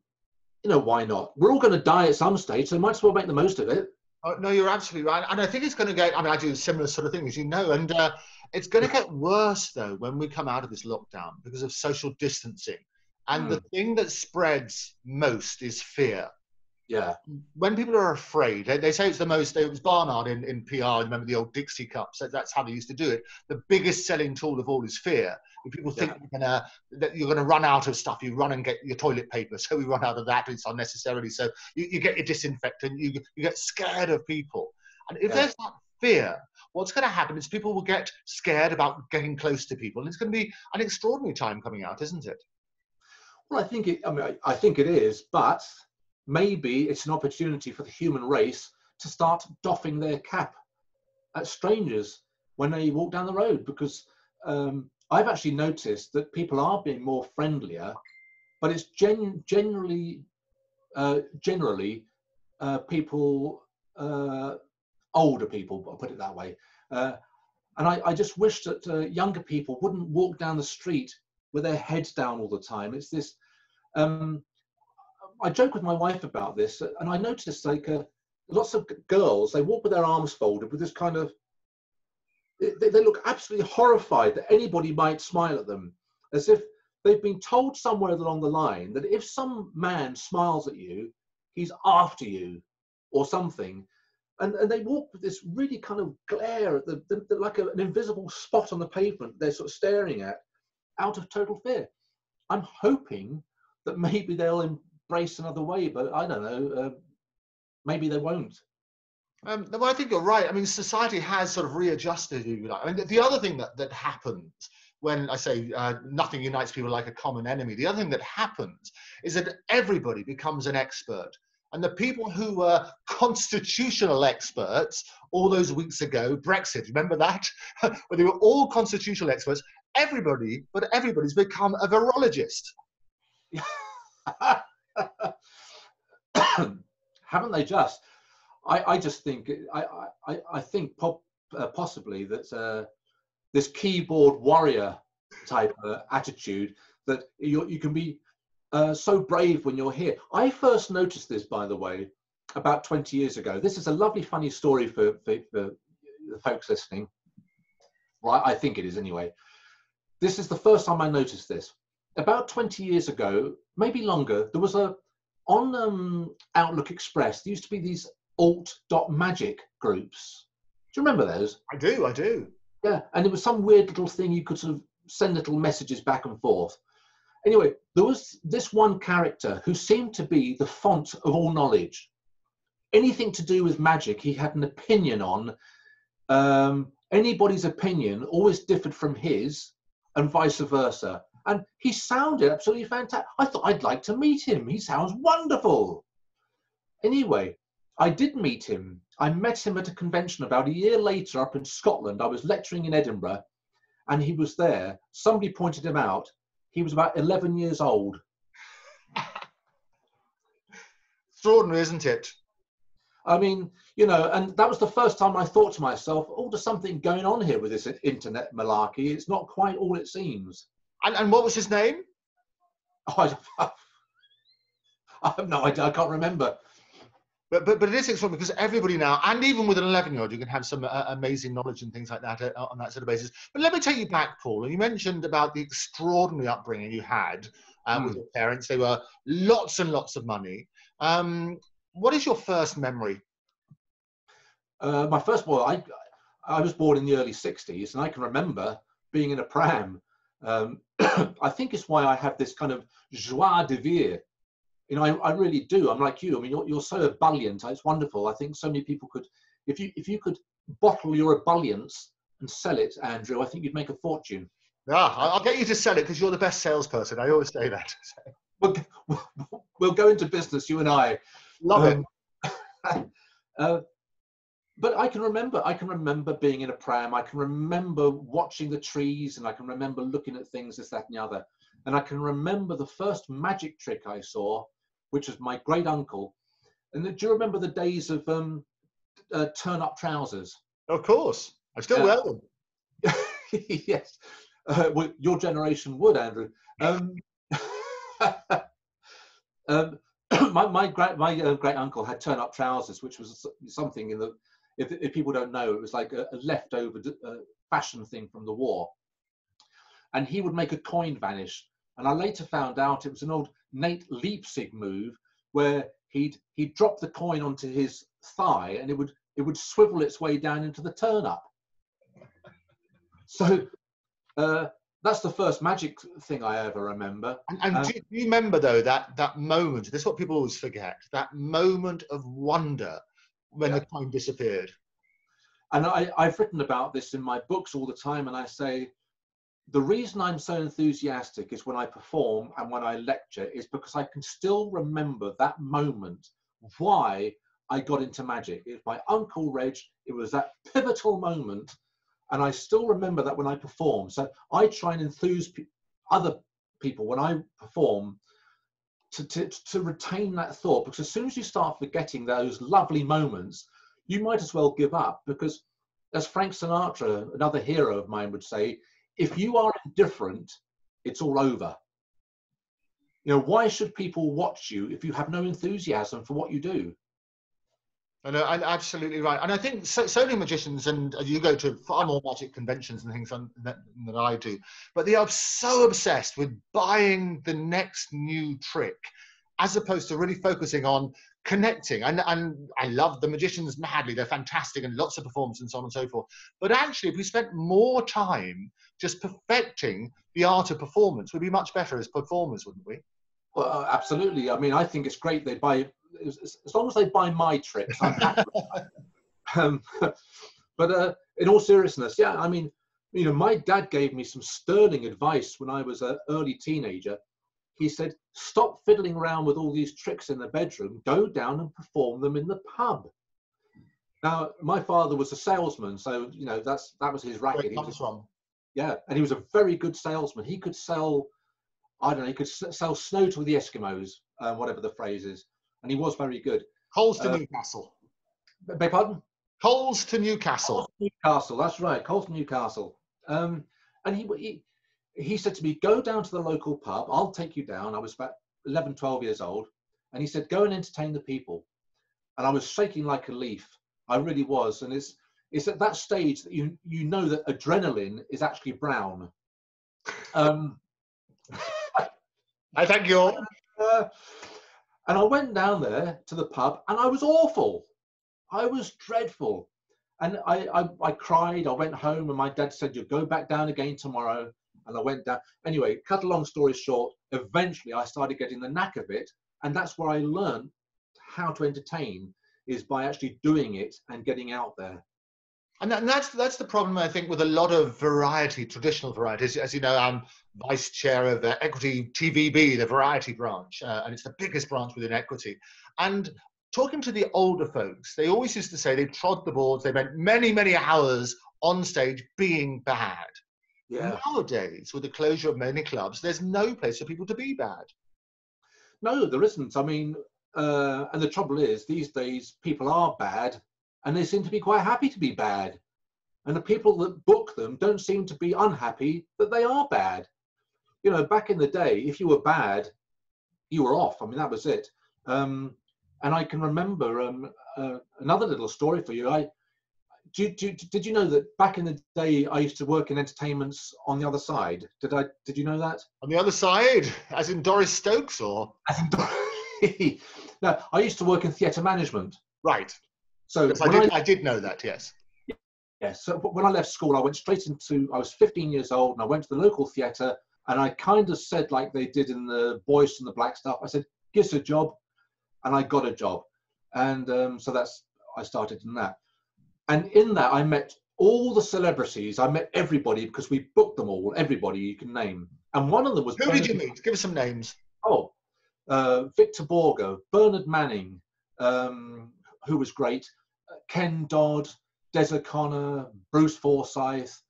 you know, why not? We're all going to die at some stage, so might as well make the most of it. Oh, no, you're absolutely right. And I think it's going to get, I mean, I do similar sort of thing, as you know. And uh, it's going to get worse though when we come out of this lockdown because of social distancing. And mm. the thing that spreads most is fear. Yeah. When people are afraid, they, they say it's the most, it was Barnard in, in PR, remember the old Dixie cups, that's how they used to do it. The biggest selling tool of all is fear. If people think yeah. you're gonna, that you're gonna run out of stuff, you run and get your toilet paper. So we run out of that, it's unnecessarily. So you, you get your disinfectant, you, you get scared of people. And if yeah. there's that fear, what's going to happen is people will get scared about getting close to people. And it's going to be an extraordinary time coming out, isn't it? Well, I think it. I mean, I, think it is, but maybe it's an opportunity for the human race to start doffing their cap at strangers when they walk down the road, because um, I've actually noticed that people are being more friendlier, but it's gen- generally, uh, generally, uh, people uh, older people, I'll put it that way. Uh, and I, I, just wish that uh, younger people wouldn't walk down the street with their heads down all the time. It's this. Um, I joke with my wife about this, and I noticed like uh, lots of girls they walk with their arms folded with this kind of. They, they look absolutely horrified that anybody might smile at them, as if they've been told somewhere along the line that if some man smiles at you, he's after you, or something and, and they walk with this really kind of glare at the, the, the like a, an invisible spot on the pavement they're sort of staring at out of total fear i'm hoping that maybe they'll embrace another way but i don't know uh, maybe they won't um, well, I think you're right. I mean, society has sort of readjusted, you like. I mean, the, the other thing that, that happens when I say uh, nothing unites people like a common enemy, the other thing that happens is that everybody becomes an expert. And the people who were constitutional experts all those weeks ago, Brexit, remember that? Where they were all constitutional experts, everybody, but everybody's become a virologist. Haven't they just? I, I just think I, I, I think uh, possibly that uh, this keyboard warrior type uh, attitude that you, you can be uh, so brave when you're here. I first noticed this, by the way, about 20 years ago. This is a lovely, funny story for, for, for the folks listening. Right, I think it is anyway. This is the first time I noticed this. About 20 years ago, maybe longer, there was a on um, Outlook Express. There used to be these alt.magic groups. Do you remember those? I do, I do. Yeah, and it was some weird little thing you could sort of send little messages back and forth. Anyway, there was this one character who seemed to be the font of all knowledge. Anything to do with magic, he had an opinion on. Um, anybody's opinion always differed from his, and vice versa. And he sounded absolutely fantastic. I thought I'd like to meet him. He sounds wonderful. Anyway, I did meet him. I met him at a convention about a year later up in Scotland. I was lecturing in Edinburgh and he was there. Somebody pointed him out. He was about 11 years old. Extraordinary, isn't it? I mean, you know, and that was the first time I thought to myself, oh, there's something going on here with this internet malarkey. It's not quite all it seems. And, and what was his name? Oh, I, I have no idea. I can't remember. But, but, but it is extraordinary because everybody now, and even with an 11 year old, you can have some uh, amazing knowledge and things like that uh, on that sort of basis. But let me take you back, Paul. And you mentioned about the extraordinary upbringing you had um, mm. with hmm. your parents. They were lots and lots of money. Um, what is your first memory? Uh, my first boy, I, I was born in the early 60s, and I can remember being in a pram. Um, I think it's why I have this kind of joie de vivre you know, I, I really do. I'm like you. I mean, you're, you're so ebullient. It's wonderful. I think so many people could, if you if you could bottle your ebullience and sell it, Andrew, I think you'd make a fortune. Yeah, I'll get you to sell it because you're the best salesperson. I always say that. we'll, we'll go into business, you and I. Love um, it. uh, but I can remember, I can remember being in a pram. I can remember watching the trees, and I can remember looking at things, this, that, and the other. And I can remember the first magic trick I saw, which was my great uncle. And do you remember the days of um, uh, turn up trousers? Of course. I still uh, wear them. yes. Uh, well, your generation would, Andrew. Um, um, my my great my uh, great uncle had turn up trousers, which was something in the if, if people don't know, it was like a, a leftover uh, fashion thing from the war. And he would make a coin vanish and I later found out it was an old Nate Leipzig move where he'd he'd drop the coin onto his thigh and it would it would swivel its way down into the turn up. So uh, that's the first magic thing I ever remember. And, and um, do, you, remember though that that moment? This is what people always forget. That moment of wonder when yeah. the coin disappeared. And I, I've written about this in my books all the time, and I say the reason I'm so enthusiastic is when I perform and when I lecture is because I can still remember that moment why I got into magic. It was my Uncle Reg, it was that pivotal moment, and I still remember that when I perform. So I try and enthuse pe- other people when I perform to, to, to retain that thought because as soon as you start forgetting those lovely moments, you might as well give up because as Frank Sinatra, another hero of mine, would say, if you are indifferent, it's all over. You know, why should people watch you if you have no enthusiasm for what you do? And uh, absolutely right. And I think so, so, many magicians, and you go to far more magic conventions and things than, than I do, but they are so obsessed with buying the next new trick as opposed to really focusing on connecting. And, and I love the magicians madly. They're fantastic and lots of performance and so on and so forth. But actually, if we spent more time just perfecting the art of performance, we'd be much better as performers, wouldn't we? Well, uh, absolutely. I mean, I think it's great they buy, as, long as they buy my tricks, I'm um, but uh, in all seriousness, yeah, I mean, you know, my dad gave me some sterling advice when I was an early teenager he said, stop fiddling around with all these tricks in the bedroom, go down and perform them in the pub. Now, my father was a salesman, so you know that's that was his racket. Where comes from? Yeah, and he was a very good salesman. He could sell, I don't know, he could sell snow to the Eskimos, uh, whatever the phrase is, and he was very good. Coals to uh, Newcastle. Beg pardon? Coals to Newcastle. Coals to Newcastle, that's right. Coals to Newcastle. Um, and he, he he said to me, go down to the local pub. I'll take you down. I was about 11, 12 years old. And he said, go and entertain the people. And I was shaking like a leaf. I really was. And it's, it's at that stage that you, you know that adrenaline is actually brown. Um, I thank you all. Uh, and I went down there to the pub and I was awful. I was dreadful. And I, I, I cried. I went home and my dad said, you'll go back down again tomorrow and I went down. Anyway, cut a long story short, eventually I started getting the knack of it, and that's where I learned how to entertain is by actually doing it and getting out there. And, that, and, that's that's the problem I think with a lot of variety, traditional varieties. As you know, I'm vice chair of uh, Equity TVB, the variety branch, uh, and it's the biggest branch within Equity. And talking to the older folks, they always used to say they trod the boards, they spent many many hours on stage being bad. Yeah. Nowadays, with the closure of many clubs, there's no place for people to be bad. No, there isn't. I mean, uh, and the trouble is, these days people are bad, and they seem to be quite happy to be bad. And the people that book them don't seem to be unhappy that they are bad. You know, back in the day, if you were bad, you were off. I mean, that was it. Um, and I can remember um, uh, another little story for you. I do, do, did you know that back in the day I used to work in entertainments on the other side? Did I? Did you know that? On the other side, as in Doris Stokes, or as in Doris? no, I used to work in theatre management. Right. So yes, I, did, I, I did know that. Yes. Yes. So when I left school, I went straight into. I was 15 years old, and I went to the local theatre, and I kind of said like they did in the Boys and the Black stuff. I said, "Give us a job," and I got a job, and um, so that's I started in that and in that I met all the celebrities. I met everybody because we booked them all. Everybody you can name, and one of them was. Who Bernard, did you meet? Give us some names. Oh, uh, Victor Borge, Bernard Manning, um, who was great, Ken Dodd, Des O'Connor, Bruce Forsyth.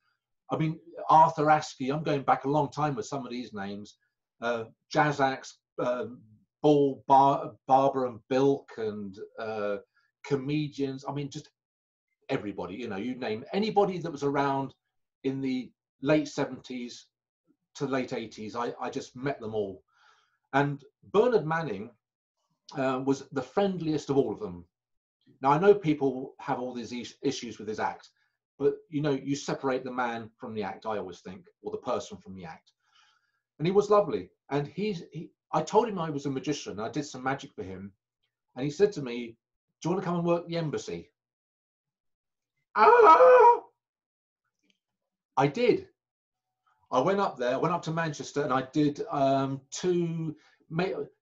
I mean, Arthur Askey. I'm going back a long time with some of these names. Uh, Jazz acts, uh, Ball, Bar, Barber and Bilk, and uh, comedians. I mean, just everybody, you know, you name anybody that was around in the late 70s to late 80s, I, I just met them all. And Bernard Manning uh, was the friendliest of all of them. Now, I know people have all these issues with his act, but you know, you separate the man from the act, I always think, or the person from the act. And he was lovely. And he's, he, I told him I was a magician. I did some magic for him. And he said to me, Do you want to come and work the embassy? Ah! I did. I went up there, went up to Manchester, and I did um, two,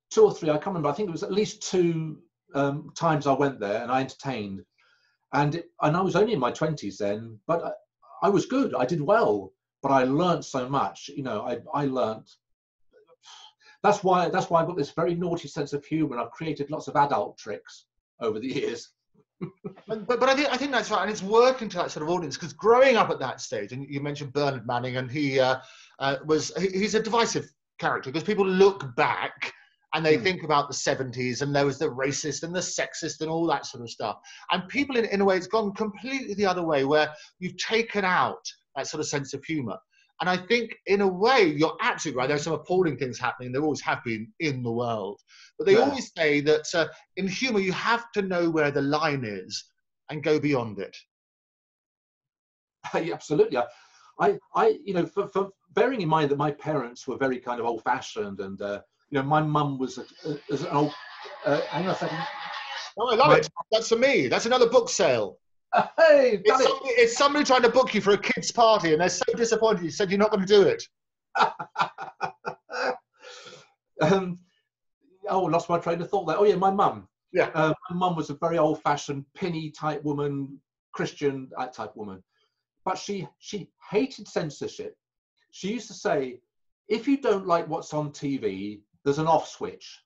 two or three. I can't remember. I think it was at least two um, times I went there, and I entertained. And it, and I was only in my twenties then, but I, I, was good. I did well, but I learned so much. You know, I I learned. That's why that's why I've got this very naughty sense of humour. I've created lots of adult tricks over the years but, but I think I think that's right, and it's working to that sort of audience because growing up at that stage, and you mentioned Bernard Manning, and he uh, uh, was he, he's a divisive character because people look back and they mm. think about the 70s and there was the racist and the sexist and all that sort of stuff and people in, in a way it's gone completely the other way where you've taken out that sort of sense of humor and I think, in a way, you're absolutely right. There's some appalling things happening. There always have been in the world. But they yeah. always say that uh, in humor, you have to know where the line is and go beyond it. Absolutely. I, I, you know, for, for bearing in mind that my parents were very kind of old-fashioned, and uh, you know, my mum was, a, a, an old. Uh, hang on a second. Oh, I love my, it. That's for me. That's another book sale. Hey, it's somebody, it's somebody, trying to book you for a kid's party, and they're so disappointed. You said you're not going to do it. um, oh, lost my train of thought there. Oh yeah, my mum. Yeah. Uh, my mum was a very old-fashioned, pinny type woman, Christian uh, type woman, but she she hated censorship. She used to say, if you don't like what's on TV, there's an off switch.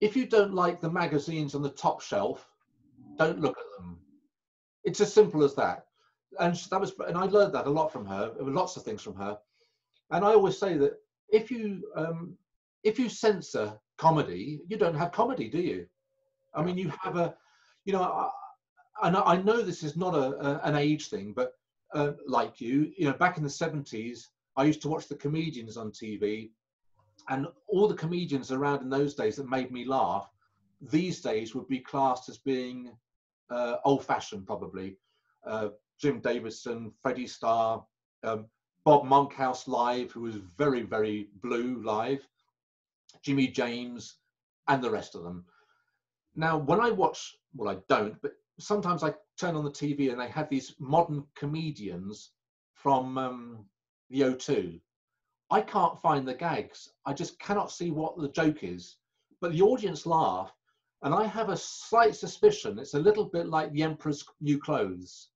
If you don't like the magazines on the top shelf, don't look at them. It's as simple as that. And that was, and I learned that a lot from her. Lots of things from her. And I always say that if you um, if you censor comedy, you don't have comedy, do you? I mean, you have a, you know, I, and I know this is not a, a an age thing, but uh, like you, you know, back in the seventies, I used to watch the comedians on TV, and all the comedians around in those days that made me laugh, these days would be classed as being uh, old-fashioned, probably. Uh, Jim Davidson, Freddie Starr, um, Bob Monkhouse live, who was very, very blue live, Jimmy James, and the rest of them. Now, when I watch, well, I don't, but sometimes I turn on the TV and they have these modern comedians from um, the O2. I can't find the gags. I just cannot see what the joke is. But the audience laugh and I have a slight suspicion it's a little bit like the Emperor's New Clothes.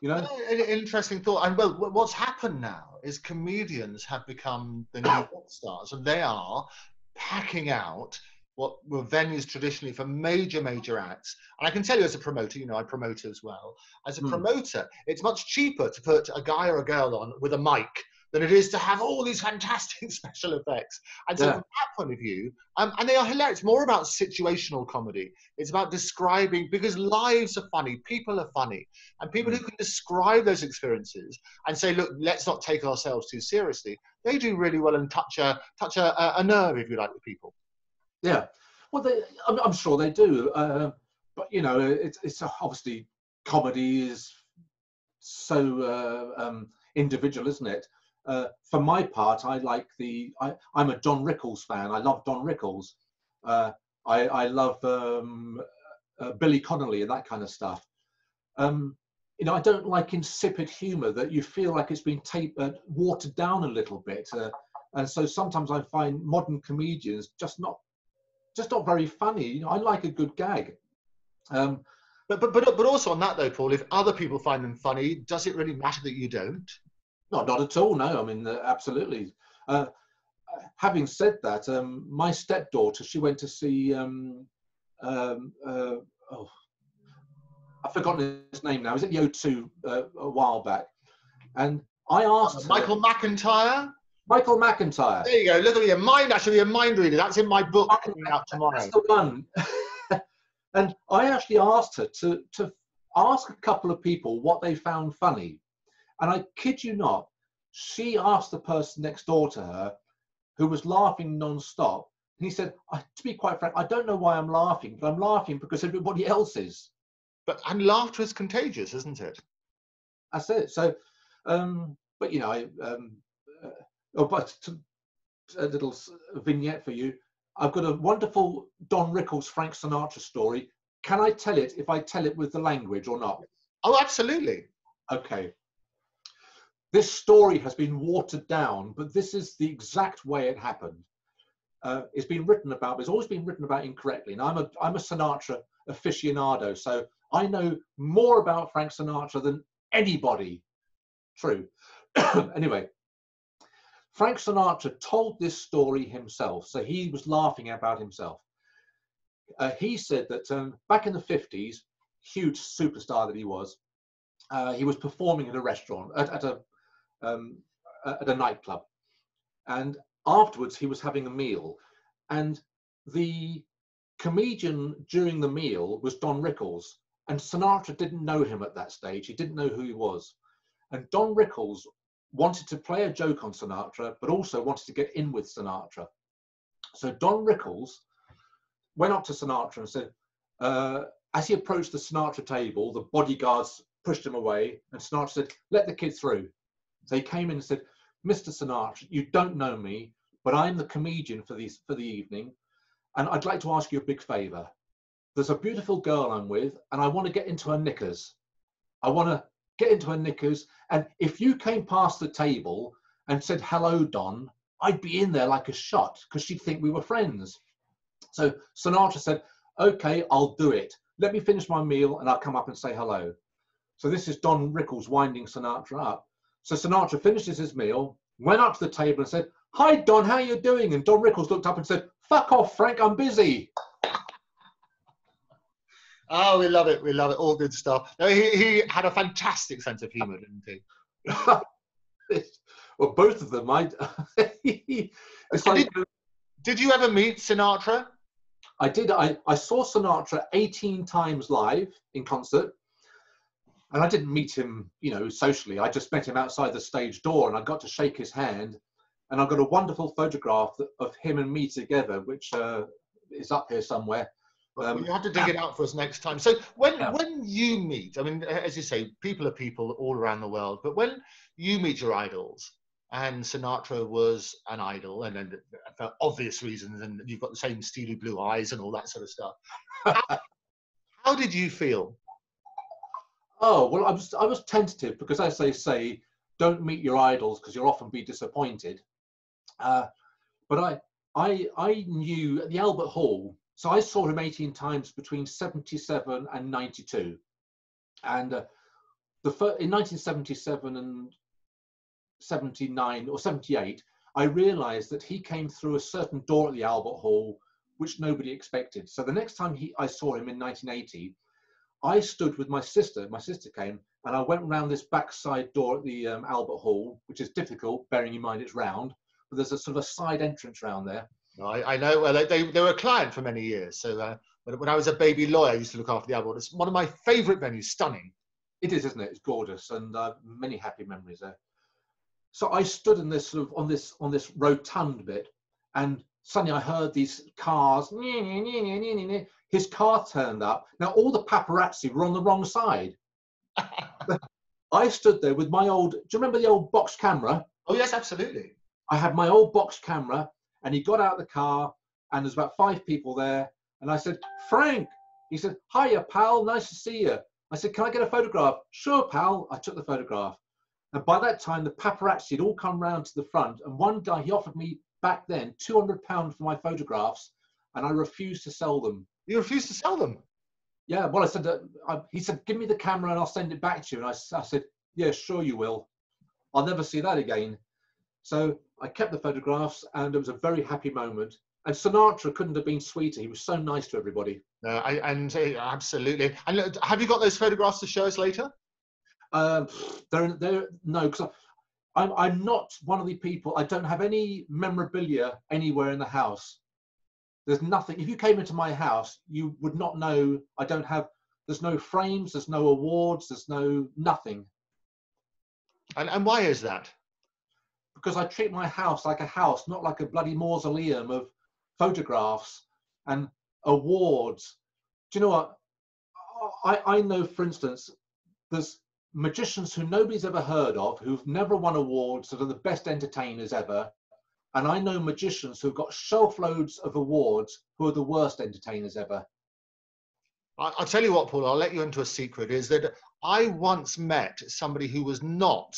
You know, Uh, an interesting thought. And well, what's happened now is comedians have become the new rock stars, and they are packing out what were venues traditionally for major, major acts. And I can tell you, as a promoter, you know, I promote as well. As a Hmm. promoter, it's much cheaper to put a guy or a girl on with a mic than it is to have all these fantastic special effects. And so, Yeah. from that point of view, um, and they are hilarious. It's more about situational comedy. It's about describing because lives are funny, people are funny, and people Mm. who can describe those experiences and say, "Look, let's not take ourselves too seriously." They do really well and touch a touch a, a, nerve, if you like, with people. yeah. Well, they, I'm, I'm sure they do. Uh, but you know, it's it's obviously comedy is so uh, um, individual, isn't it? Uh, for my part, I like the. I, I'm a Don Rickles fan. I love Don Rickles. Uh, I, I love um, uh, Billy Connolly and that kind of stuff. Um, you know, I don't like insipid humour that you feel like it's been taped, uh, watered down a little bit. Uh, and so sometimes I find modern comedians just not, just not very funny. You know, I like a good gag. Um, But but but but also on that though, Paul, if other people find them funny, does it really matter that you don't? No, not at all. No, I mean, uh, absolutely. Uh, having said that, um, my stepdaughter, she went to see, um, um, uh, oh, I've forgotten his name now. Is it O2 uh, a while back? And I asked her- Michael McIntyre. Michael McIntyre. There you go. Look at your mind. Actually, your mind reader. That's in my book coming out tomorrow. That's the one. and I actually asked her to, to ask a couple of people what they found funny. And I kid you not, she asked the person next door to her who was laughing non-stop. And he said, I, to be quite frank, I don't know why I'm laughing, but I'm laughing because everybody else is. But and laughter is contagious, isn't it? That's it. So, um, but you know, I, um, uh, oh, but to, a little vignette for you. I've got a wonderful Don Rickles Frank Sinatra story. Can I tell it if I tell it with the language or not? Oh, absolutely. Okay. This story has been watered down, but this is the exact way it happened. Uh, it's been written about, but it's always been written about incorrectly. And I'm a, I'm a Sinatra aficionado, so I know more about Frank Sinatra than anybody. True. anyway, Frank Sinatra told this story himself, so he was laughing about himself. Uh, he said that um, back in the 50s, huge superstar that he was, uh, he was performing at a restaurant, at, at a um, at a nightclub, and afterwards he was having a meal, and the comedian during the meal was Don Rickles, and Sinatra didn't know him at that stage. He didn't know who he was, and Don Rickles wanted to play a joke on Sinatra, but also wanted to get in with Sinatra. So Don Rickles went up to Sinatra and said, uh, as he approached the Sinatra table, the bodyguards pushed him away, and Sinatra said, "Let the kid through." He came in and said, "Mr. Sinatra, you don't know me, but I'm the comedian for these for the evening, and I'd like to ask you a big favour. There's a beautiful girl I'm with, and I want to get into her knickers. I want to get into her knickers, and if you came past the table and said hello, Don, I'd be in there like a shot because she'd think we were friends." So Sinatra said, "Okay, I'll do it. Let me finish my meal, and I'll come up and say hello." So this is Don Rickles winding Sinatra up. So Sinatra finishes his meal, went up to the table and said, Hi Don, how you doing? And Don Rickles looked up and said, Fuck off, Frank, I'm busy. Oh, we love it. We love it. All good stuff. No, he, he had a fantastic sense of humour, didn't he? well, both of them. I, it's like, Did you ever meet Sinatra? I did. I, I saw Sinatra 18 times live in concert. And I didn't meet him, you know, socially. I just met him outside the stage door and I got to shake his hand. And I've got a wonderful photograph of him and me together, which uh, is up here somewhere. Um, you have to dig it out for us next time. So when Yeah. when you meet, I mean, as you say, people are people all around the world. But when you meet your idols, and Sinatra was an idol, and then for obvious reasons, and you've got the same steely blue eyes and all that sort of stuff. how, how did you feel? Oh well, I was I was tentative because, as they say, don't meet your idols because you'll often be disappointed. Uh, but I I I knew at the Albert Hall, so I saw him 18 times between 77 and 92, and uh, the fir- in 1977 and 79 or 78, I realized that he came through a certain door at the Albert Hall, which nobody expected. So the next time he, I saw him in 1980, I stood with my sister. My sister came, and I went round this backside door at the um, Albert Hall, which is difficult, bearing in mind it's round. But there's a sort of a side entrance round there. I, I know. Well, they, they, they were a client for many years. So uh, when, when I was a baby lawyer, I used to look after the Albert. It's one of my favourite venues. Stunning. It is, isn't it? It's gorgeous, and uh, many happy memories there. So I stood in this sort of on this on this rotund bit, and suddenly I heard these cars. His car turned up. Now all the paparazzi were on the wrong side. I stood there with my old. Do you remember the old box camera? Oh yes, absolutely. I had my old box camera, and he got out of the car, and there's about five people there, and I said, Frank. He said, Hiya, pal. Nice to see you. I said, Can I get a photograph? Sure, pal. I took the photograph. And by that time, the paparazzi had all come round to the front, and one guy he offered me back then 200 pounds for my photographs, and I refused to sell them. You refused to sell them. Yeah, well, I said, uh, I, he said, give me the camera and I'll send it back to you. And I, I said, yeah, sure you will. I'll never see that again. So I kept the photographs and it was a very happy moment. And Sinatra couldn't have been sweeter. He was so nice to everybody. No, I, and uh, absolutely. And look, have you got those photographs to show us later? Um, they're, they're, no, because I'm, I'm not one of the people, I don't have any memorabilia anywhere in the house. There's nothing. If you came into my house, you would not know. I don't have. There's no frames. There's no awards. There's no nothing. And and why is that? Because I treat my house like a house, not like a bloody mausoleum of photographs and awards. Do you know what? I I know, for instance, there's magicians who nobody's ever heard of, who've never won awards, that are the best entertainers ever, and I know magicians who've got shelf loads of awards who are the worst entertainers ever. I'll tell you what, Paul, I'll let you into a secret is that I once met somebody who was not,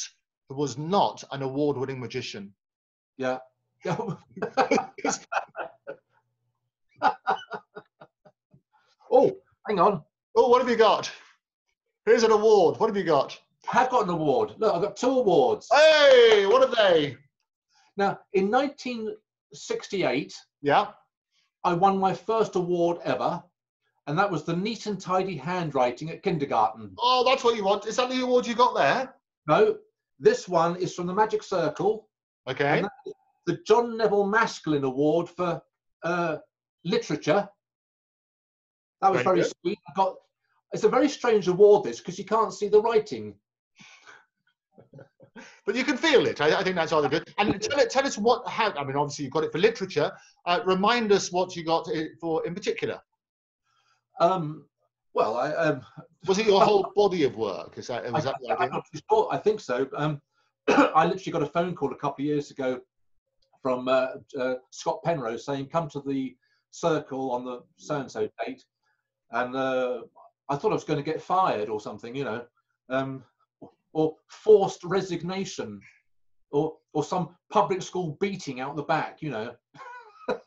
who was not an award winning magician. Yeah. oh, hang on. Oh, what have you got? Here's an award. What have you got? I have got an award. Look, I've got two awards. Hey, what are they? Now, in 1968, Yeah. I won my first award ever, and that was the neat and tidy handwriting at kindergarten. Oh, that's what you want. Is that the award you got there? No, this one is from the Magic Circle, Okay. and the John Neville Maskelyne Award for uh, literature. That was Very very sweet. I got. It's a very strange award, this, because you can't see the writing. But you can feel it. I, I think that's rather good. And tell, it, tell us what, how, I mean, obviously you got it for literature. Uh, remind us what you got it for in particular. Um, well, I, um, Was it your whole body of work? Is that, was I, that the idea? Sure. I think so. Um, I literally got a phone call a couple of years ago from uh, uh, Scott Penrose saying, "Come to the circle on the so and so date," and uh, I thought I was going to get fired or something, you know, um, or forced resignation, or or some public school beating out the back, you know.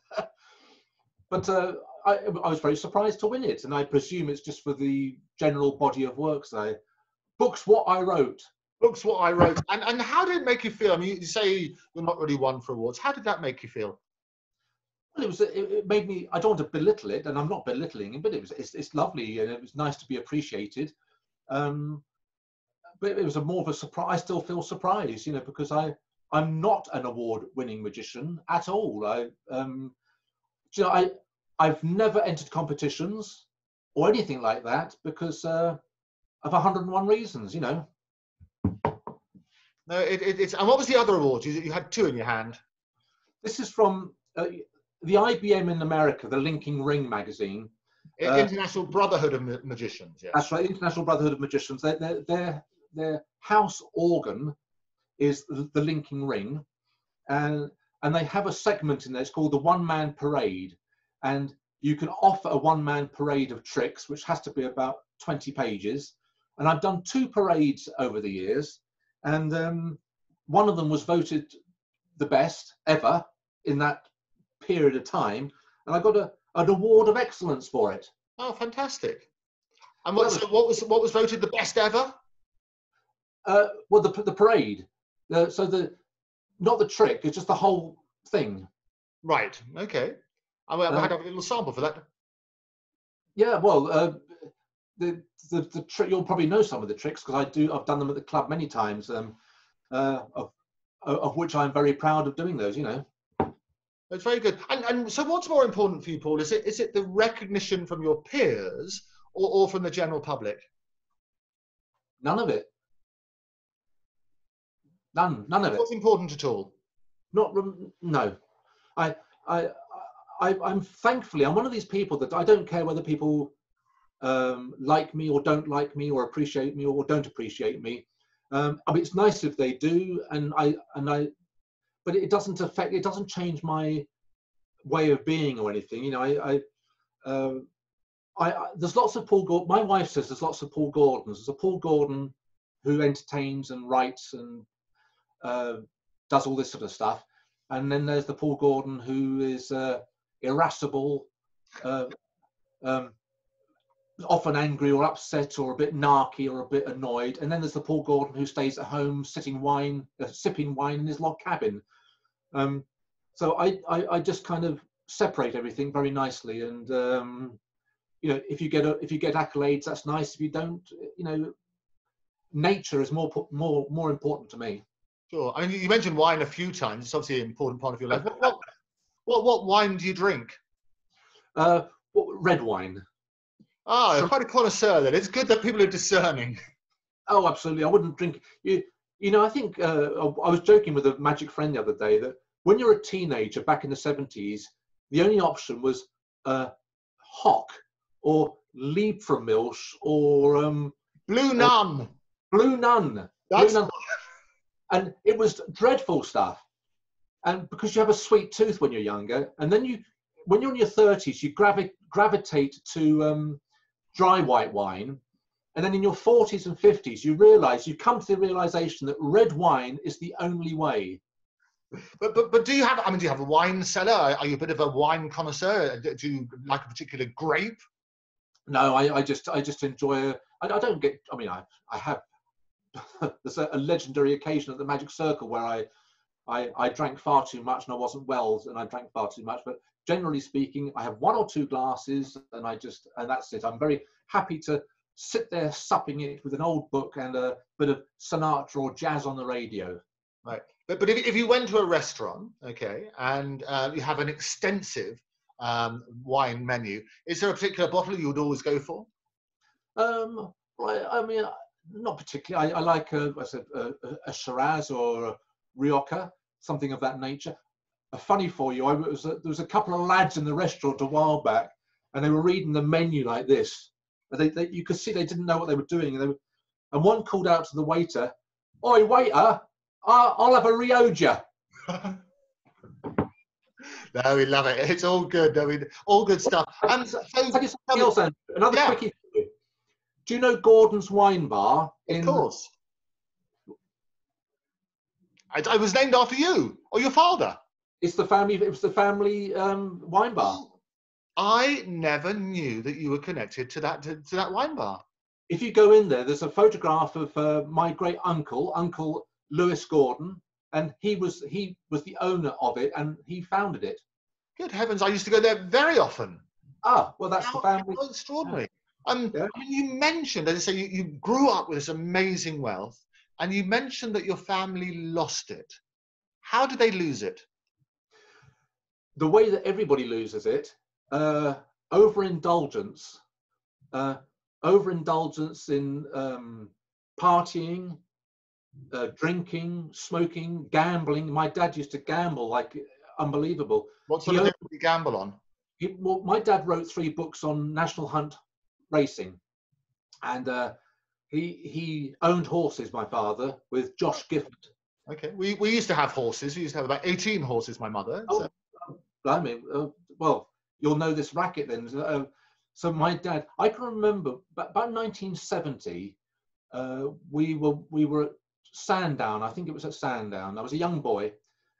but uh, I, I was very surprised to win it, and I presume it's just for the general body of works there. Books, what I wrote. Books, what I wrote. And, and how did it make you feel? I mean, you say you're not really one for awards. How did that make you feel? Well, it was. It, it made me. I don't want to belittle it, and I'm not belittling it, but it was. It's, it's lovely, and it was nice to be appreciated. Um, but it was a more of a surprise. I still feel surprised, you know, because I I'm not an award-winning magician at all. I um, you know, I I've never entered competitions or anything like that because uh, of 101 reasons, you know. No, it, it, it's, and what was the other award? You, you had two in your hand. This is from uh, the IBM in America, the Linking Ring magazine. Uh, International Brotherhood of Magicians. Yeah. That's right, International Brotherhood of Magicians. Their, their, their, their house organ is the, the linking ring, and and they have a segment in there. It's called the One Man Parade, and you can offer a one man parade of tricks, which has to be about 20 pages. And I've done two parades over the years, and um, one of them was voted the best ever in that period of time, and I got a, an award of excellence for it. Oh, fantastic. And what, so what was what was voted the best ever? Uh, well, the the parade. Uh, so the not the trick. It's just the whole thing. Right. Okay. I, I Uh, a little sample for that. Yeah. Well, uh, the the the trick. You'll probably know some of the tricks because I do. I've done them at the club many times. Um, uh, of of which I'm very proud of doing those. You know. That's very good. And, and so, what's more important for you, Paul? Is it is it the recognition from your peers or, or from the general public? None of it. None. None of it. What's important at all? not rem- no I, I i i'm thankfully i'm one of these people that i don't care whether people um, like me or don't like me or appreciate me or don't appreciate me um, i mean it's nice if they do and i and i but it doesn't affect it doesn't change my way of being or anything you know i i um, I, I there's lots of Paul Gordon. My wife says there's lots of Paul Gordons. There's a Paul Gordon who entertains and writes and uh, does all this sort of stuff. And then there's the Paul Gordon who is uh, irascible, uh, um, often angry or upset or a bit narky or a bit annoyed. And then there's the Paul Gordon who stays at home sitting wine, uh, sipping wine in his log cabin. Um, so I, I, I just kind of separate everything very nicely. And um, you know, if you get a, if you get accolades, that's nice. If you don't, you know, nature is more more more important to me. Sure. I mean, you mentioned wine a few times. It's obviously an important part of your life. What what, what, what wine do you drink? Uh, red wine. Ah, quite a connoisseur. Then it's good that people are discerning. Oh, absolutely. I wouldn't drink. You, you know, I think uh, I was joking with a magic friend the other day that when you're a teenager back in the 70s, the only option was uh, hock or Liebfraumilch or um, Blue Nun. Blue Nun. That's Blue Nun. And it was dreadful stuff. And because you have a sweet tooth when you're younger, and then you, when you're in your 30s, you gravi- gravitate to um, dry white wine. And then in your 40s and 50s, you realize, you come to the realization that red wine is the only way. But, but but do you have? I mean, do you have a wine cellar? Are, you a bit of a wine connoisseur? Do do you like a particular grape? No, I, I just, I just enjoy. A, I, I don't get. I mean, I, I have. there's a, a legendary occasion at the Magic Circle where I, I, I drank far too much and I wasn't well, and I drank far too much. But generally speaking, I have one or two glasses, and I just, and that's it. I'm very happy to sit there supping it with an old book and a bit of Sinatra or jazz on the radio. Right. But but if, if you went to a restaurant, okay, and uh, you have an extensive um, wine menu, is there a particular bottle you would always go for? Um, I, I mean, not particularly. I, I like a, I said, a, a- a Shiraz or a Rioja, something of that nature. Uh, funny for you, I was there was a couple of lads in the restaurant a while back, and they were reading the menu like this. They, they, you could see they didn't know what they were doing. And, they were, and one called out to the waiter, "Oi, waiter, I, I'll have a Rioja." no, we love it. It's all good. I mean, all good stuff. And so, I'll tell you something else, Andrew. Another Yeah. quickie. Do you know Gordon's Wine Bar? of course, I, I was named after you or your father. It's the family. It was the family um, wine bar. I never knew that you were connected to that to, to that wine bar. if you go in there, there's a photograph of uh, my great uncle, Uncle Lewis Gordon, and he was he was the owner of it, and he founded it. Good heavens, I used to go there very often. Ah, well, that's the family. how extraordinary. Um, Yeah. I mean, you mentioned, as I say, you, you grew up with this amazing wealth, and you mentioned that your family lost it. How did they lose it? The way that everybody loses it, uh, overindulgence, uh, overindulgence in um, partying, uh, drinking, smoking, gambling. My dad used to gamble like unbelievable. What sort of thing did you gamble on? he, well, my dad wrote three books on national hunt racing, and uh, he he owned horses. My father with Josh Gifford. Okay, we, we used to have horses. We used to have about 18 horses, my mother. Oh. so- mean, uh, well, you'll know this racket then. Uh, so my dad, I can remember about 1970. Uh, we were we were at Sandown. I think it was at Sandown. I was a young boy,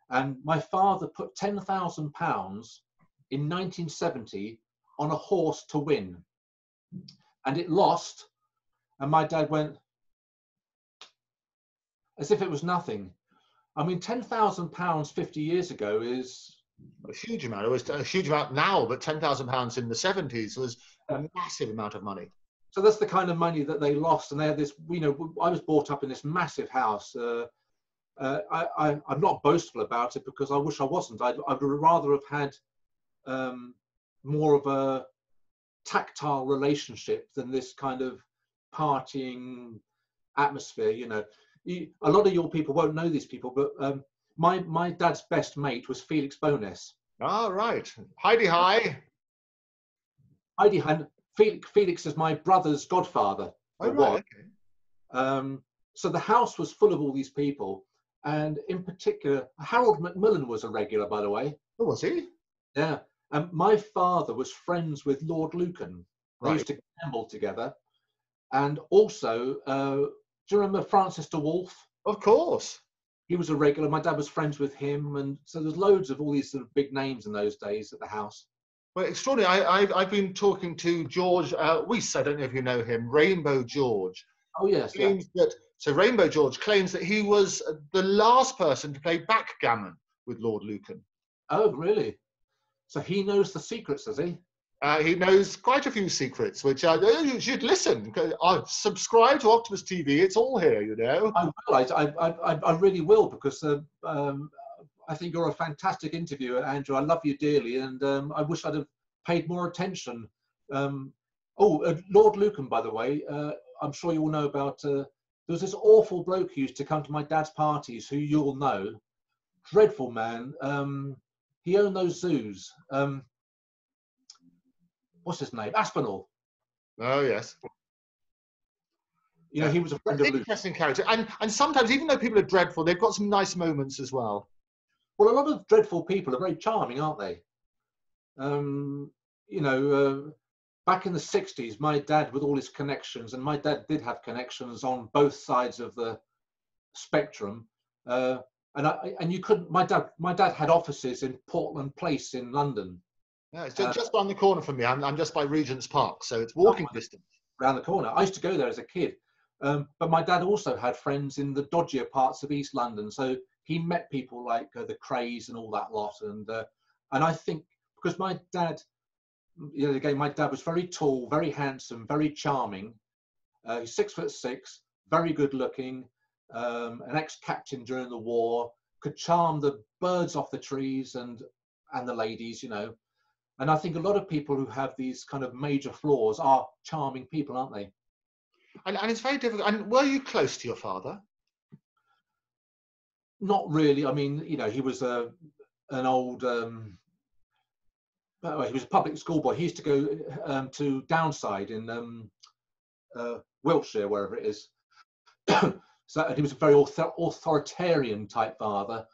and my father put ten thousand pounds in 1970 on a horse to win, and it lost. And my dad went, as if it was nothing. I mean, ten thousand pounds fifty years ago is a huge amount. It was a huge amount now, but ten thousand pounds in the seventies was a massive amount of money. So that's the kind of money that they lost, and they had this. You know, I was brought up in this massive house. Uh, uh, I, am not boastful about it because I wish I wasn't. I'd, I'd rather have had um, more of a tactile relationship than this kind of partying atmosphere. You know, you, a lot of your people won't know these people, but um, my my dad's best mate was Felix Bowness. Ah, right. Hi-de-Hi. Heidi Hi. Felix, Felix is my brother's godfather. Oh, right, okay. Um, so the house was full of all these people, and in particular, Harold Macmillan was a regular, by the way. Oh, was he? Yeah. And my father was friends with Lord Lucan. They right. used to gamble together. And also, uh, do you remember Francis de Wolff? Of course. He was a regular. My dad was friends with him. And so there's loads of all these sort of big names in those days at the house. Well, extraordinary. I, have I've been talking to George uh, Weiss, I don't know if you know him, Rainbow George. Oh, yes. Claims yeah. that, so Rainbow George claims that he was the last person to play backgammon with Lord Lucan. Oh, really? So he knows the secrets, does he? Uh, he knows quite a few secrets, which uh, you should listen. Uh, subscribe to Octopus TV. It's all here, you know. I will. I, I, I really will because uh, um, I think you're a fantastic interviewer, Andrew. I love you dearly, and um, I wish I'd have paid more attention. Um, oh, uh, Lord Lucan, by the way, uh, I'm sure you all know about. Uh, there was this awful bloke who used to come to my dad's parties, who you all know. Dreadful man. He owned those zoos. Um, what's his name? Aspinall. Oh yes. You know, he was a friend of Interesting character, and and sometimes even though people are dreadful, they've got some nice moments as well. Well, a lot of dreadful people are very charming, aren't they? Um, you know, uh, back in the '60s, my dad, with all his connections, and my dad did have connections on both sides of the spectrum. Uh, and I, and you couldn't. My dad, my dad had offices in Portland Place in London. Yeah, it's just, uh, just around the corner from me. I'm, I'm just by Regent's Park, so it's walking oh, distance. Around the corner. I used to go there as a kid, um, but my dad also had friends in the dodgier parts of East London, so he met people like uh, the Krays and all that lot. And uh, and I think because my dad, you know, again, my dad was very tall, very handsome, very charming. Uh, he's six foot six, very good looking um, an ex-captain during the war, could charm the birds off the trees and and the ladies, you know. And I think a lot of people who have these kind of major flaws are charming people, aren't they? And, and it's very difficult. And were you close to your father? Not really. I mean, you know, he was a an old. Um, well, he was a public school boy. He used to go um, to Downside in um, uh, Wiltshire, wherever it is. So he was a very author, authoritarian type father.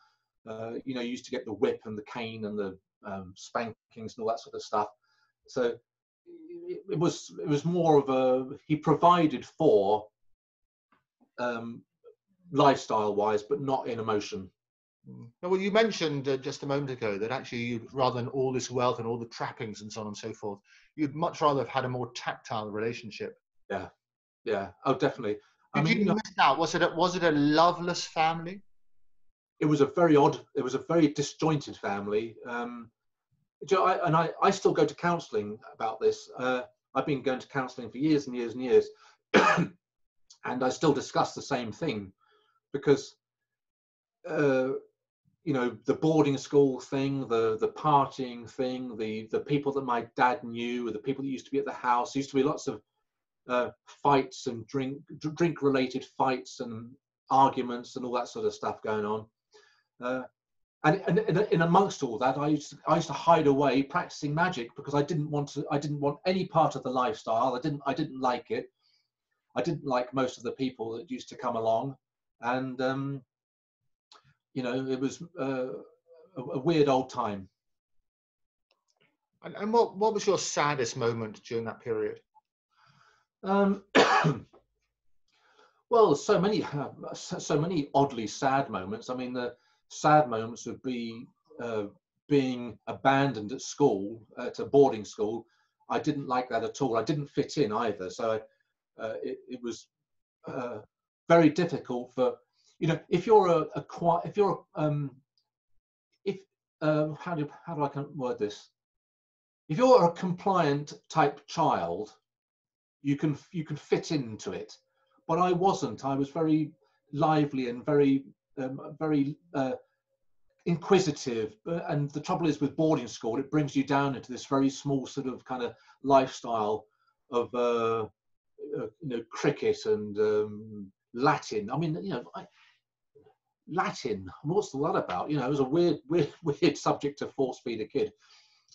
Uh, you know, used to get the whip and the cane and the um, spankings and all that sort of stuff. So it, was it was more of a he provided for um, lifestyle wise, but not in emotion. Mm. Well, you mentioned uh, just a moment ago that actually, you, rather than all this wealth and all the trappings and so on and so forth, you'd much rather have had a more tactile relationship. Yeah, yeah, oh, definitely. Did I mean, you miss out? Was it a, was it a loveless family? It was a very odd. It was a very disjointed family. Um, I, and I, I still go to counselling about this. Uh, I've been going to counselling for years and years and years, and I still discuss the same thing because, uh, you know, the boarding school thing, the the partying thing, the the people that my dad knew, the people that used to be at the house. Used to be lots of uh, fights and drink drink related fights and arguments and all that sort of stuff going on. Uh, and, and, amongst all that, I used, to, I used to hide away practicing magic because I didn't want to. I didn't want any part of the lifestyle. I didn't. I didn't like it. I didn't like most of the people that used to come along, and um, you know, it was uh, a, a, weird old time. And, and what what was your saddest moment during that period? Um, well, so many, so many oddly sad moments. I mean, the sad moments would be uh, being abandoned at school, at a boarding school. I didn't like that at all. I didn't fit in either. So uh, it, it, was uh, very difficult for you know, if you're a, a quiet, if you're um, if um, how do how do I word this? If you're a compliant type child, you can you can fit into it. But I wasn't. I was very lively and very um, very uh, inquisitive. And the trouble is with boarding school, it brings you down into this very small sort of kind of lifestyle of uh, uh, you know cricket and um, Latin. I mean, you know, I, Latin. What's that about? You know, it was a weird, weird, weird subject to force feed a kid.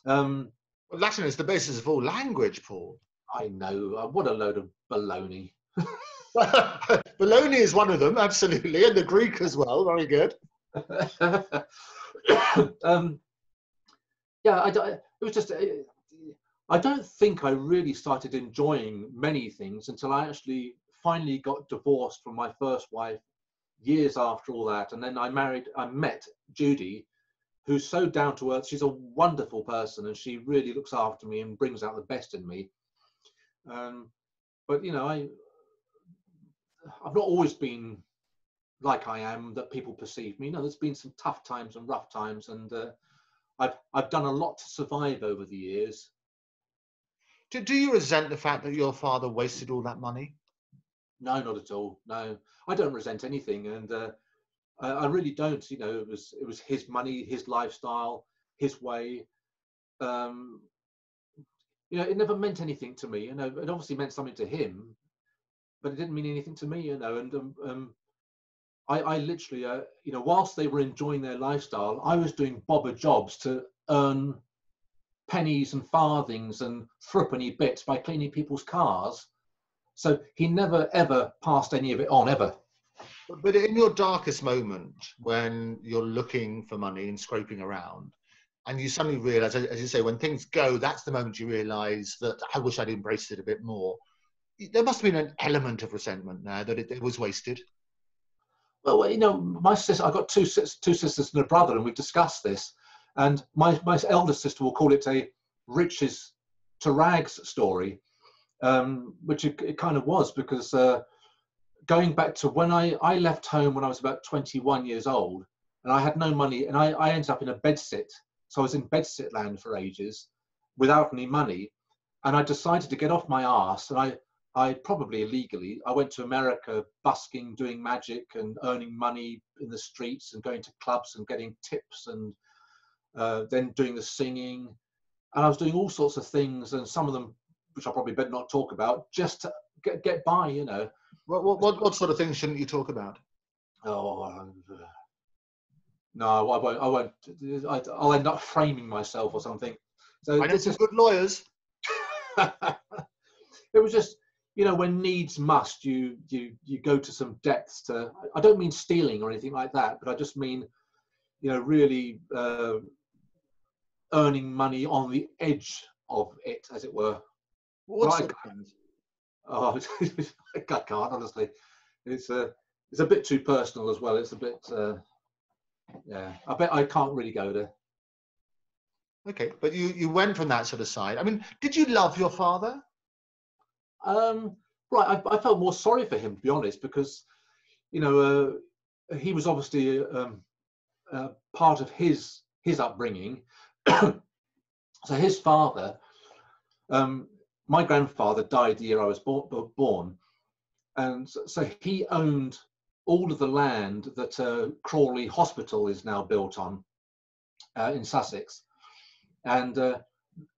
Um, well, Latin is the basis of all language, Paul. I know. Uh, what a load of baloney. baloney is one of them, absolutely, and the Greek as well. Very good. um, yeah, I, it was just. Uh, I don't think I really started enjoying many things until I actually finally got divorced from my first wife years after all that. And then I married, I met Judy, who's so down to earth. She's a wonderful person and she really looks after me and brings out the best in me. Um, but, you know, I, I've not always been like I am that people perceive me. You know, there's been some tough times and rough times, and uh, I've I've done a lot to survive over the years. Do, do you resent the fact that your father wasted all that money? No, not at all. No, I don't resent anything, and uh, I, I, really don't. You know, it was it was his money, his lifestyle, his way. Um, you know, it never meant anything to me. You know, it obviously meant something to him, but it didn't mean anything to me. You know, and um, um, I, I literally, uh, you know, whilst they were enjoying their lifestyle, I was doing bobber jobs to earn pennies and farthings and threepenny bits by cleaning people's cars. So he never ever passed any of it on ever. But in your darkest moment, when you're looking for money and scraping around, and you suddenly realize, as you say, when things go, that's the moment you realize that I wish I'd embraced it a bit more. There must have been an element of resentment there that it, it was wasted. Well, you know, my sister, I've got two, two sisters and a brother, and we've discussed this. And my, my eldest sister will call it a riches to rags story, um, which it, it, kind of was because uh, going back to when I, I left home when I was about 21 years old, and I had no money, and I, I ended up in a bedsit. So I was in bedsit land for ages without any money. And I decided to get off my ass, and I, I probably illegally, I went to America busking, doing magic and earning money in the streets and going to clubs and getting tips and uh, then doing the singing. And I was doing all sorts of things and some of them, which I probably better not talk about, just to get, get by, you know. What, what, what, sort of things shouldn't you talk about? Oh, uh, no, I won't. I won't. I, will end up framing myself or something. So I know some good lawyers. it was just you know when needs must you you you go to some depths to i don't mean stealing or anything like that but i just mean you know really uh, earning money on the edge of it as it were what's right. oh i can't honestly it's a uh, it's a bit too personal as well it's a bit uh, yeah i bet i can't really go there. Okay but you you went from that sort of side. I mean did you love your father? Um, right, I, I, felt more sorry for him to be honest, because you know uh, he was obviously um, uh, part of his his upbringing. so his father, um, my grandfather died the year I was born, born. And so he owned all of the land that uh, Crawley Hospital is now built on uh, in Sussex, and uh,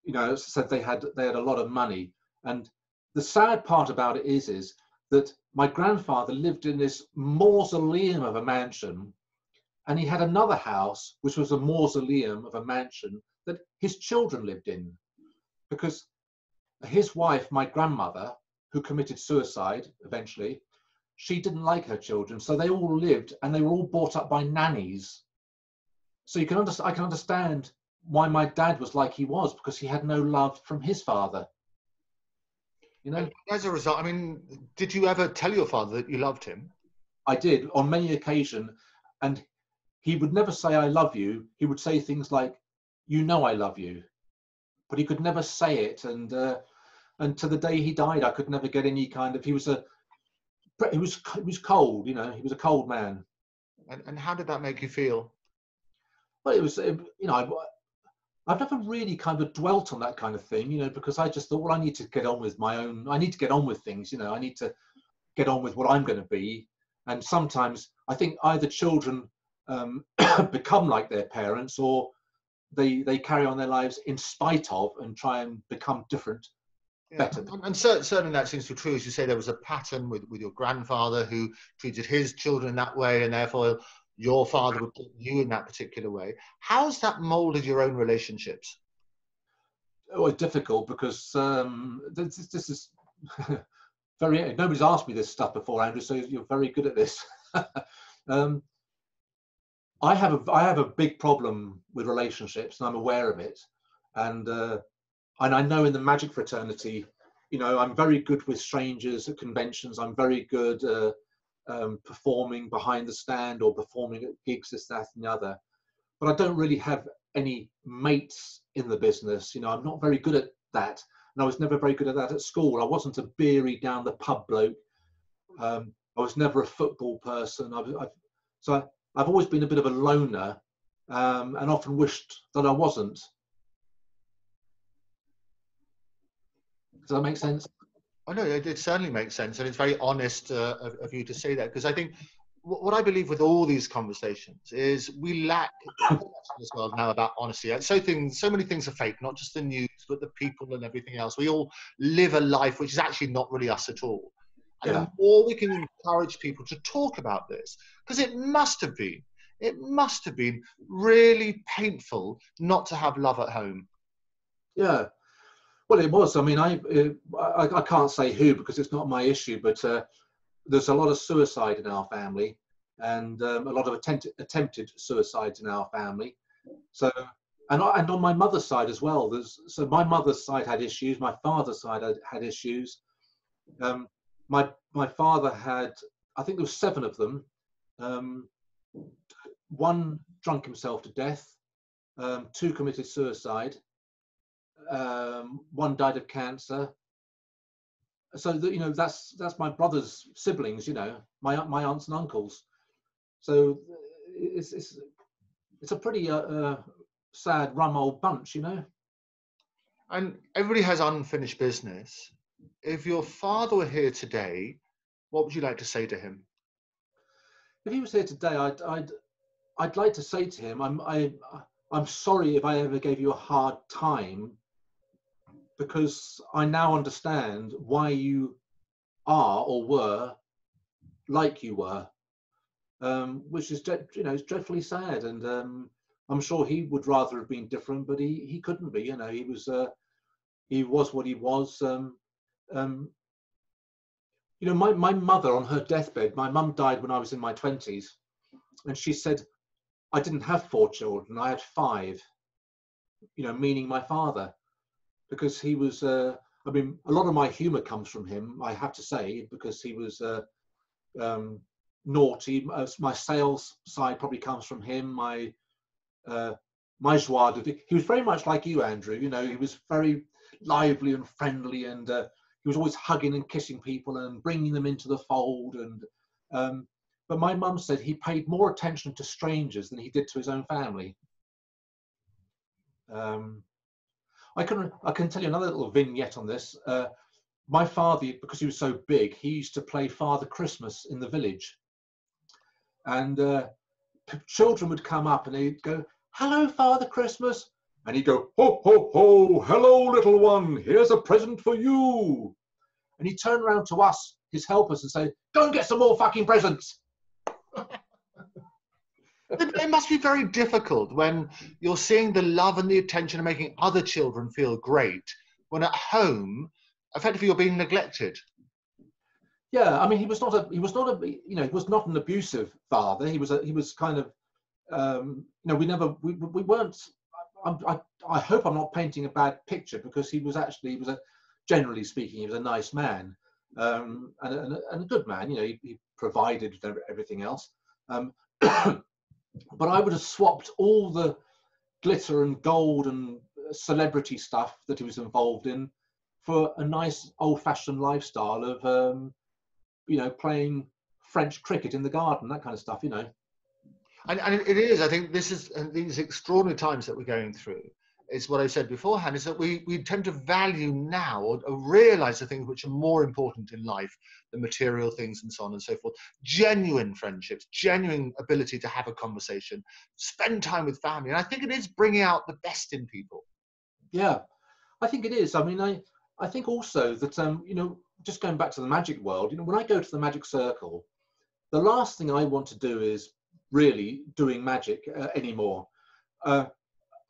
you know, said, they had they had a lot of money, and the sad part about it is, is that my grandfather lived in this mausoleum of a mansion and he had another house which was a mausoleum of a mansion that his children lived in. Because his wife my grandmother who committed suicide eventually she didn't like her children so they all lived and they were all brought up by nannies so you can understand i can understand why my dad was like he was because he had no love from his father you know. And as a result, I mean, did you ever tell your father that you loved him? I did on many occasions, and he would never say "I love you." He would say things like, "You know I love you," but he could never say it. And uh, and to the day he died, I could never get any kind of. He was a he was he was cold, you know. He was a cold man. And, and how did that make you feel? Well, it was, it, you know, I, I've never really kind of dwelt on that kind of thing, you know, because I just thought, well, I need to get on with my own, I need to get on with things, you know, I need to get on with what I'm going to be. And sometimes I think either children um, become like their parents or they they carry on their lives in spite of and try and become different Yeah. And, and cer- certainly that seems to be true. As you say, there was a pattern with, with your grandfather who treated his children that way, and therefore your father would put you in that particular way. How's that molded your own relationships? oh, it's difficult because um, this, is- this is very nobody's asked me this stuff before andrew so you're very good at this um, i have a i have a big problem with relationships and i'm aware of it and uh, and i know in the magic fraternity you know i'm very good with strangers at conventions i'm very good uh, um, performing behind the stand or performing at gigs this that and the other but i don't really have any mates in the business. You know, I'm not very good at that. And I was never very good at that at school. I wasn't a beery down the pub bloke. Um, I was never a football person. I've, I've, so I, I've always been a bit of a loner um, and often wished that I wasn't. Does that make sense? I know it, it certainly makes sense, and it's very honest uh, of, of you to say that because I think wh- what I believe with all these conversations is we lack in this world now about honesty. So things, so many things are fake, not just the news, but the people and everything else. We all live a life which is actually not really us at all. And Yeah. the more we can encourage people to talk about this, because it must have been, it must have been really painful not to have love at home. Yeah. Well, it was. I mean, I, I I can't say who because it's not my issue, but uh, there's a lot of suicide in our family, and um, a lot of attempt, attempted suicides in our family. So, and and on my mother's side as well. There's so my mother's side had issues. My father's side had, had issues. Um, my my father had, I think there was seven of them. Um, one drunk himself to death. Um, two committed suicide um, one died of cancer. So that you know, that's that's my brother's siblings. You know, my my aunts and uncles. So it's it's it's a pretty uh, uh, sad, rum old bunch. You know. And everybody has unfinished business. If your father were here today, what would you like to say to him? If he was here today, I'd I'd I'd like to say to him, I'm I I'm sorry if I ever gave you a hard time, because I now understand why you are or were like you were, um, which is you know it's dreadfully sad, and um, I'm sure he would rather have been different, but he he couldn't be. You know, he was uh, he was what he was. Um, um, you know, my my mother on her deathbed, my mum died when I was in my twenties, and she said, I didn't have four children, I had five. You know, meaning my father, because he was. Uh, I mean, a lot of my humour comes from him. I have to say, because he was uh, um, naughty. Uh, My sales side probably comes from him. My uh, my joie de. He was very much like you, Andrew. You know, he was very lively and friendly, and uh, he was always hugging and kissing people and bringing them into the fold. And um, but my mum said he paid more attention to strangers than he did to his own family. Um, I can I can tell you another little vignette on this. Uh, my father, because he was so big, he used to play Father Christmas in the village, and uh, children would come up and they'd go, "Hello, Father Christmas," and he'd go, "Ho ho ho! Hello, little one. Here's a present for you." And he'd turn around to us, his helpers, and say, "Go and get some more fucking presents." it, must be very difficult when you're seeing the love and the attention and making other children feel great when at home effectively you're being neglected Yeah, I mean, he was not a he was not a you know he was not an abusive father. He was a he was kind of um, you know we never we we weren't. I, I I hope I'm not painting a bad picture because he was actually he was a generally speaking he was a nice man um, and, a, and, and a good man. You know he, he provided everything else. Um, but I would have swapped all the glitter and gold and celebrity stuff that he was involved in for a nice old-fashioned lifestyle of um, you know, playing French cricket in the garden, that kind of stuff, you know. And, and it is. I think this is these extraordinary times that we're going through. It's what I said beforehand. Is that we we tend to value now or, or realize the things which are more important in life, the material things and so on and so forth. Genuine friendships, genuine ability to have a conversation, spend time with family, and I think it is bringing out the best in people. Yeah, I think it is. I mean, I I think also that um, you know, just going back to the magic world, you know, when I go to the magic circle, the last thing I want to do is really doing magic uh, anymore. Uh,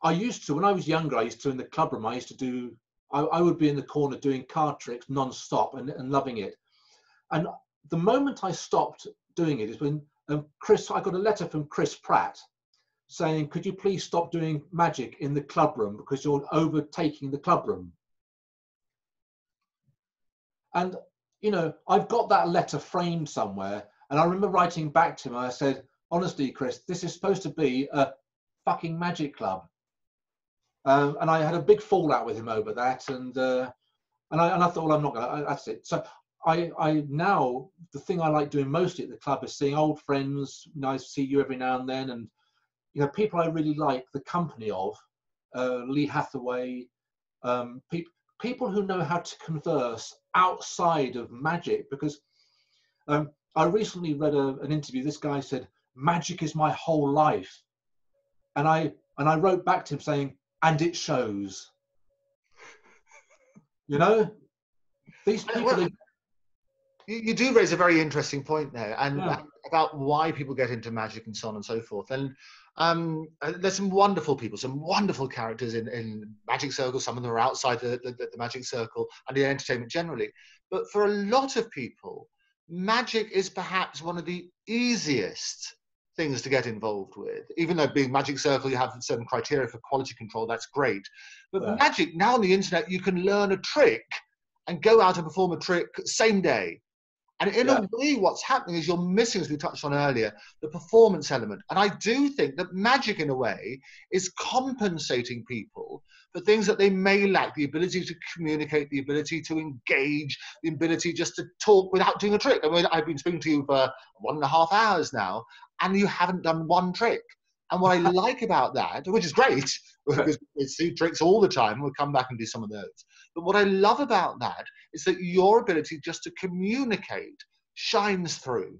I used to, when I was younger, I used to in the club room, I used to do, I, I would be in the corner doing card tricks non-stop and, and loving it. And the moment I stopped doing it is when um, Chris, I got a letter from Chris Pratt saying, could you please stop doing magic in the club room because you're overtaking the club room. And, you know, I've got that letter framed somewhere and I remember writing back to him, I said, honestly, Chris, this is supposed to be a fucking magic club. Um, and I had a big fallout with him over that. And, uh, and, I, and I thought, well, I'm not going to, that's it. So I, I now, the thing I like doing mostly at the club is seeing old friends. Nice to see you every now and then. And, you know, people I really like the company of, uh, Lee Hathaway, um, pe- people who know how to converse outside of magic because um, I recently read a, an interview. This guy said, "Magic is my whole life," and I and I wrote back to him saying, "And it shows." You know, these people. Well, you, you, do raise a very interesting point there, and yeah. about why people get into magic and so on and so forth. And um, uh, there's some wonderful people, some wonderful characters in, in Magic circles. Some of them are outside the, the, the Magic Circle and the entertainment generally. But for a lot of people, magic is perhaps one of the easiest things to get involved with. Even though being Magic Circle, you have certain criteria for quality control, that's great. But yeah. magic, now on the internet, you can learn a trick and go out and perform a trick same day. And in yeah. a way, what's happening is you're missing, as we touched on earlier, the performance element. And I do think that magic, in a way, is compensating people for things that they may lack the ability to communicate, the ability to engage, the ability just to talk without doing a trick. I mean, I've been speaking to you for one and a half hours now, and you haven't done one trick. And what I like about that, which is great, because we see tricks all the time, we'll come back and do some of those. But what I love about that is that your ability just to communicate shines through.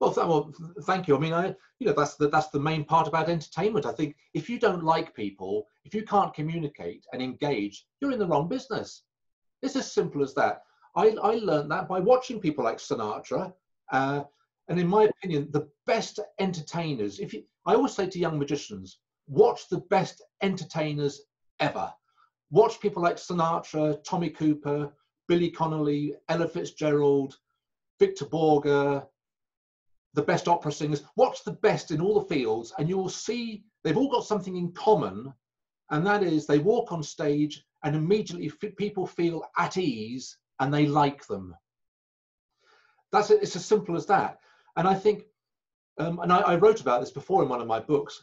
Well, th- well, thank you. I mean, I, you know, that's the, that's the main part about entertainment. I think if you don't like people, if you can't communicate and engage, you're in the wrong business. It's as simple as that. I, I learned that by watching people like Sinatra. Uh, and in my opinion, the best entertainers, if you, I always say to young magicians, watch the best entertainers ever. Watch people like Sinatra, Tommy Cooper, Billy Connolly, Ella Fitzgerald, Victor Borge, the best opera singers. Watch the best in all the fields, and you will see they've all got something in common, and that is they walk on stage and immediately people feel at ease and they like them. That's it. It's as simple as that. And I think, um, and I, I wrote about this before in one of my books.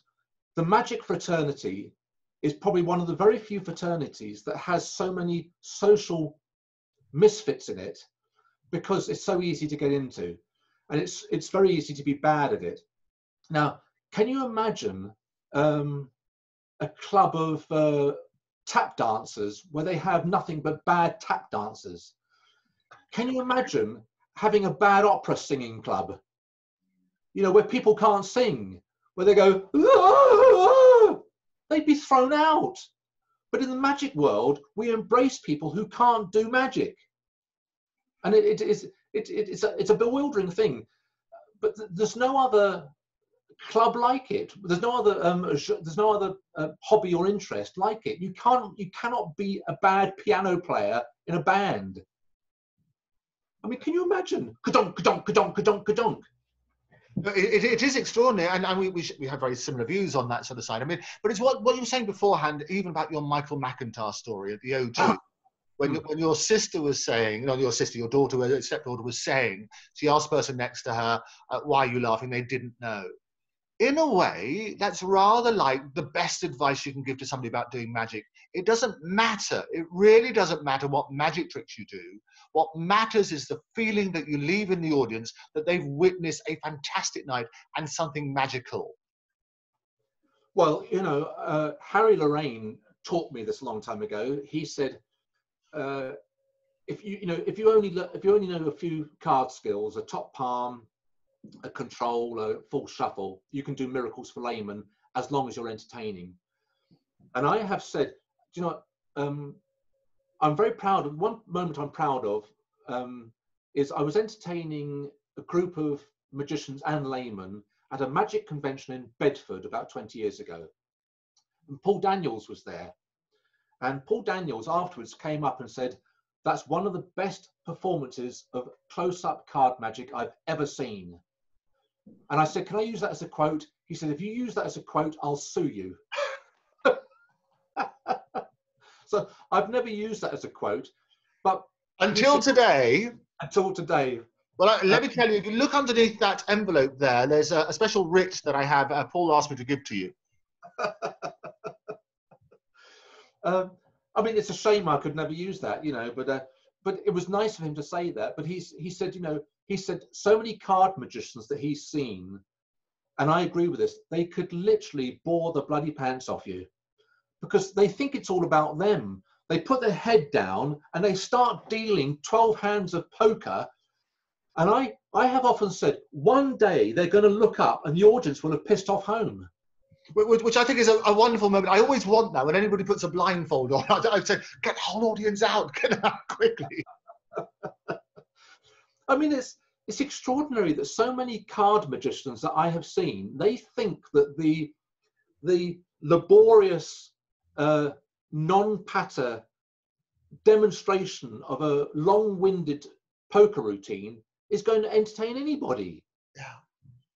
The magic fraternity is probably one of the very few fraternities that has so many social misfits in it because it's so easy to get into and it's it's very easy to be bad at it now can you imagine um, a club of uh, tap dancers where they have nothing but bad tap dancers can you imagine having a bad opera singing club you know where people can't sing where they go ah! they'd be thrown out. But in the magic world, we embrace people who can't do magic. And it, it is it, it, it's, a, it's a bewildering thing. But th- there's no other club like it. There's no other um, there's no other uh, hobby or interest like it. You can't you cannot be a bad piano player in a band. I mean, can you imagine? Kadonk, kadonk, kadonk, kadonk, kadonk. It, it is extraordinary, and, and we, we, we, have very similar views on that sort of side. I mean, but it's what, what you were saying beforehand, even about your Michael McIntyre story at the O2. Ah. When, mm. when your sister was saying, not your sister, your daughter, your stepdaughter was saying, she asked the person next to her, uh, why are you laughing? They didn't know. in a way, that's rather like the best advice you can give to somebody about doing magic. It doesn't matter. It really doesn't matter what magic tricks you do. What matters is the feeling that you leave in the audience that they've witnessed a fantastic night and something magical. Well, you know, uh, Harry Lorayne taught me this a long time ago. He said, uh, if you you know if you only if you only know a few card skills, a top palm, a control, a full shuffle, you can do miracles for laymen as long as you're entertaining. And I have said, you know, um, I'm very proud of one moment I'm proud of um, is I was entertaining a group of magicians and laymen at a magic convention in Bedford about 20 years ago. And Paul Daniels was there. And Paul Daniels afterwards came up and said, That's one of the best performances of close up card magic I've ever seen. And I said, Can I use that as a quote? He said, If you use that as a quote, I'll sue you. So I've never used that as a quote, but until today. Until today. Well, let me tell you, if you look underneath that envelope there, there's a, a special writ that I have, uh, Paul asked me to give to you. um, I mean, it's a shame I could never use that, you know, but uh, but it was nice of him to say that. But he's he said, you know, he said so many card magicians that he's seen, and I agree with this, they could literally bore the bloody pants off you because they think it's all about them. They put their head down and they start dealing 12 hands of poker. And I, I have often said, one day they're going to look up and the audience will have pissed off home. Which, I think is a, a, wonderful moment. I always want that when anybody puts a blindfold on. I, I say, get the whole audience out, get out quickly. I mean, it's it's extraordinary that so many card magicians that I have seen they think that the the laborious uh, non-patter demonstration of a long-winded poker routine is going to entertain anybody. Yeah.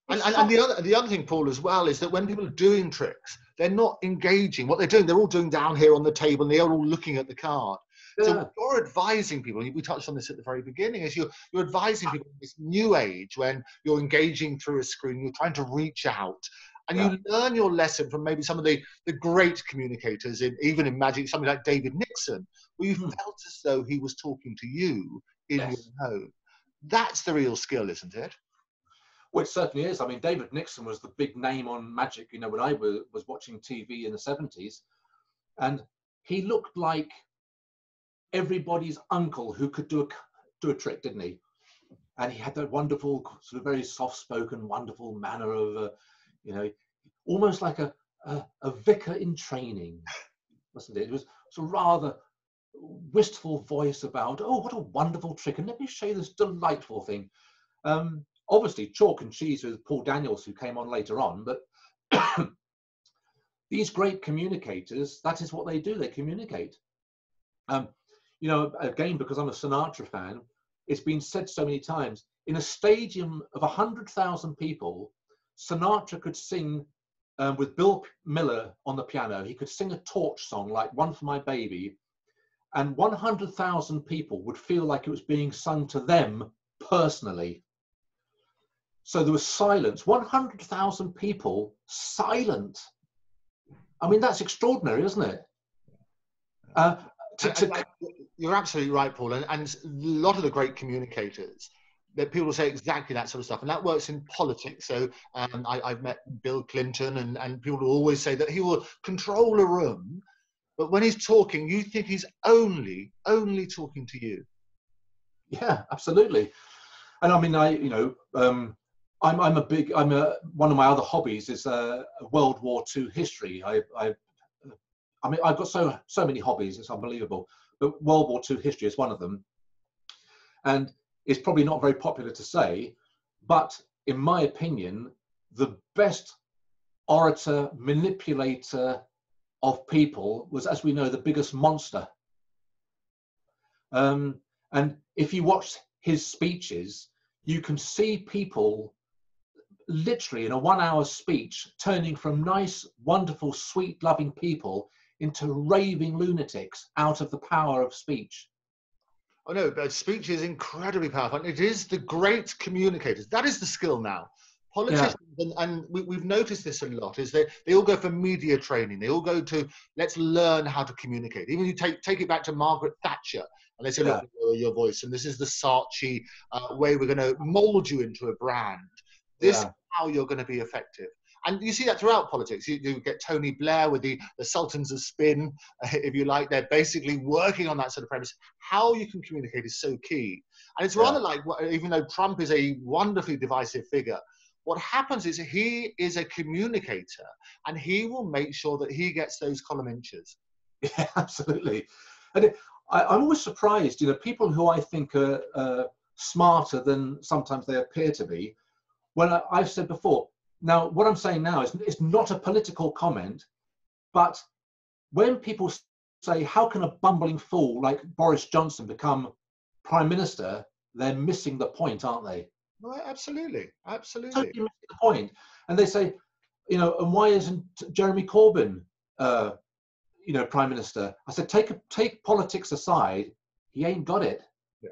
And, and, and, the other the other thing, Paul, as well, is that when people are doing tricks, they're not engaging. What they're doing, they're all doing down here on the table, and they're all looking at the card. Yeah. So you're advising people. We touched on this at the very beginning. Is you're you're advising people in this new age when you're engaging through a screen, you're trying to reach out, and yeah. you learn your lesson from maybe some of the the great communicators in even in magic, something like David Nixon, where you hmm. felt as though he was talking to you in yes. your home. That's the real skill, isn't it? Well, it certainly is. I mean, David Nixon was the big name on magic, you know, when I was, was watching TV in the 70s. And he looked like everybody's uncle who could do a do a trick, didn't he? And he had that wonderful, sort of very soft-spoken, wonderful manner of, uh, you know, almost like a, a, a vicar in training, wasn't it? It was a rather wistful voice about, oh, what a wonderful trick, and let me show you this delightful thing. Um, obviously, chalk and cheese with Paul Daniels, who came on later on, but these great communicators, that is what they do, they communicate. Um, you know, again, because I'm a Sinatra fan, it's been said so many times in a stadium of 100,000 people, Sinatra could sing um, with Bill Miller on the piano. He could sing a torch song like One for My Baby, and 100,000 people would feel like it was being sung to them personally. So there was silence. 100,000 people silent. I mean, that's extraordinary, isn't it? Uh, to, to, you're absolutely right, Paul. And, and a lot of the great communicators, that people say exactly that sort of stuff, and that works in politics. So um, I, have met Bill Clinton, and, and people always say that he will control a room, but when he's talking, you think he's only only talking to you. Yeah, absolutely. And I mean, I you know, um, I'm I'm a big I'm a one of my other hobbies is uh, World War II history. I I I mean, I've got so so many hobbies; it's unbelievable. But World War II history is one of them, and it's probably not very popular to say, but in my opinion, the best orator, manipulator of people was, as we know, the biggest monster. Um, and if you watch his speeches, you can see people literally in a one hour speech turning from nice, wonderful, sweet, loving people into raving lunatics out of the power of speech. Oh no, but speech is incredibly powerful. And it is the great communicators. That is the skill now. politicians yeah. and, and we, have noticed this a lot is that they all go for media training they all go to let's learn how to communicate even you take take it back to margaret thatcher and they say yeah. look your voice and this is the Saatchi uh, way we're going to mold you into a brand this yeah. is how you're going to be effective and you see that throughout politics. You, you, get Tony Blair with the, the Sultans of Spin, if you like. They're basically working on that sort of premise. How you can communicate is so key. And it's rather yeah. like, even though Trump is a wonderfully divisive figure, what happens is he is a communicator and he will make sure that he gets those column inches. Yeah, absolutely. And it, I, am always surprised, you know, people who I think are uh, smarter than sometimes they appear to be. When I, I've said before, now what I'm saying now is it's not a political comment, but when people say, how can a bumbling fool like Boris Johnson become prime minister, they're missing the point, aren't they? Right, absolutely, absolutely. Totally missing the point. And they say, you know, and why isn't Jeremy Corbyn, uh, you know, prime minister? I said, take take politics aside, he ain't got it. Yeah.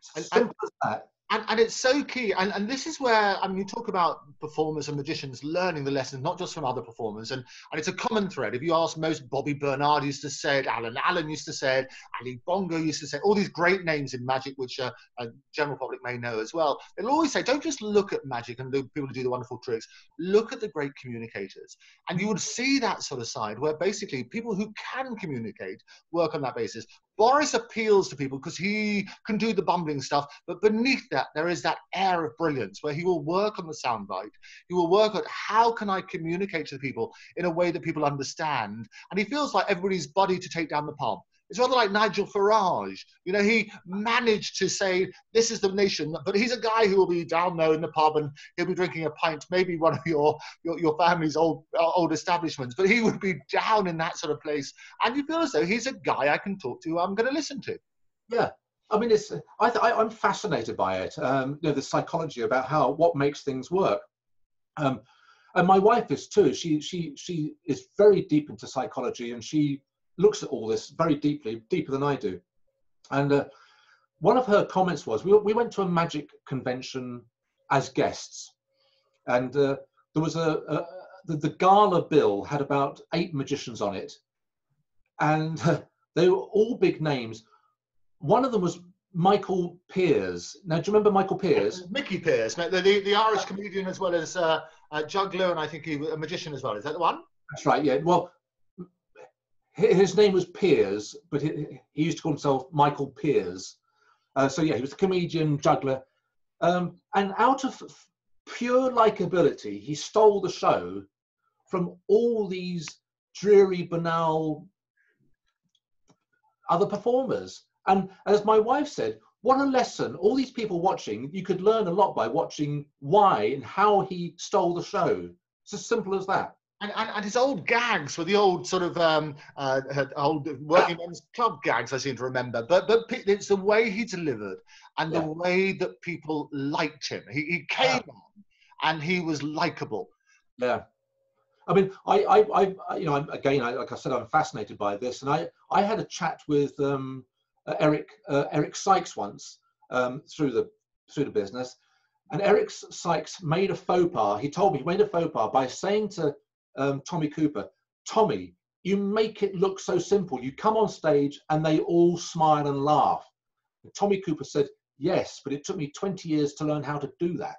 Simple and, as that and, and it's so key and, and this is where i mean you talk about performers and magicians learning the lessons not just from other performers and, and it's a common thread. If you ask most bobby bernard used to say it alan allen used to say it ali bongo used to say it, all these great names in magic which uh, a general public may know as well. They'll always say don't just look at magic and the people who do the wonderful tricks. Look at the great communicators. And you would see that sort of side where basically people who can communicate work on that basis Boris appeals to people because he can do the bumbling stuff, but beneath that, there is that air of brilliance where he will work on the soundbite. He will work at how can I communicate to the people in a way that people understand. And he feels like everybody's body to take down the palm. It's rather like Nigel Farage. You know, he managed to say, this is the nation, but he's a guy who will be down there in the pub and he'll be drinking a pint, maybe one of your, your, your family's old, uh, old establishments, but he would be down in that sort of place. And you feel as though he's a guy I can talk to, I'm going to listen to. Yeah. I mean, it's, I, I, am fascinated by it. Um, you know, the psychology about how, what makes things work. Um, and my wife is too. She, she, she is very deep into psychology and she looks at all this very deeply, deeper than I do. And uh, one of her comments was, we, we went to a magic convention as guests, and uh, there was a, a the, the, gala bill had about eight magicians on it, and uh, they were all big names. One of them was Michael Piers. Now, do you remember Michael Piers? Mickey Piers, the, the, the Irish comedian as well as uh, uh, juggler, and I think he was a magician as well. Is that the one? That's right. Yeah. Well, his name was Piers, but he, he, used to call himself Michael Piers. Uh, so yeah, he was a comedian, juggler, um, and out of pure likability, he stole the show from all these dreary, banal other performers. And as my wife said, what a lesson! All these people watching, you could learn a lot by watching why and how he stole the show. It's as simple as that. And, and, and, his old gags were the old sort of um, uh, old working men's club gags, I seem to remember. But but it's the way he delivered and yeah. the way that people liked him. He, he came yeah. on and he was likable. Yeah. I mean, I, I, I you know, again, I, like I said, I'm fascinated by this, and I, I had a chat with um, uh, Eric, uh, Eric Sykes once um, through the through the business, and Eric Sykes made a faux pas. He told me he made a faux pas by saying to um, Tommy Cooper, Tommy, you make it look so simple. You come on stage and they all smile and laugh. And Tommy Cooper said, yes, but it took me 20 years to learn how to do that.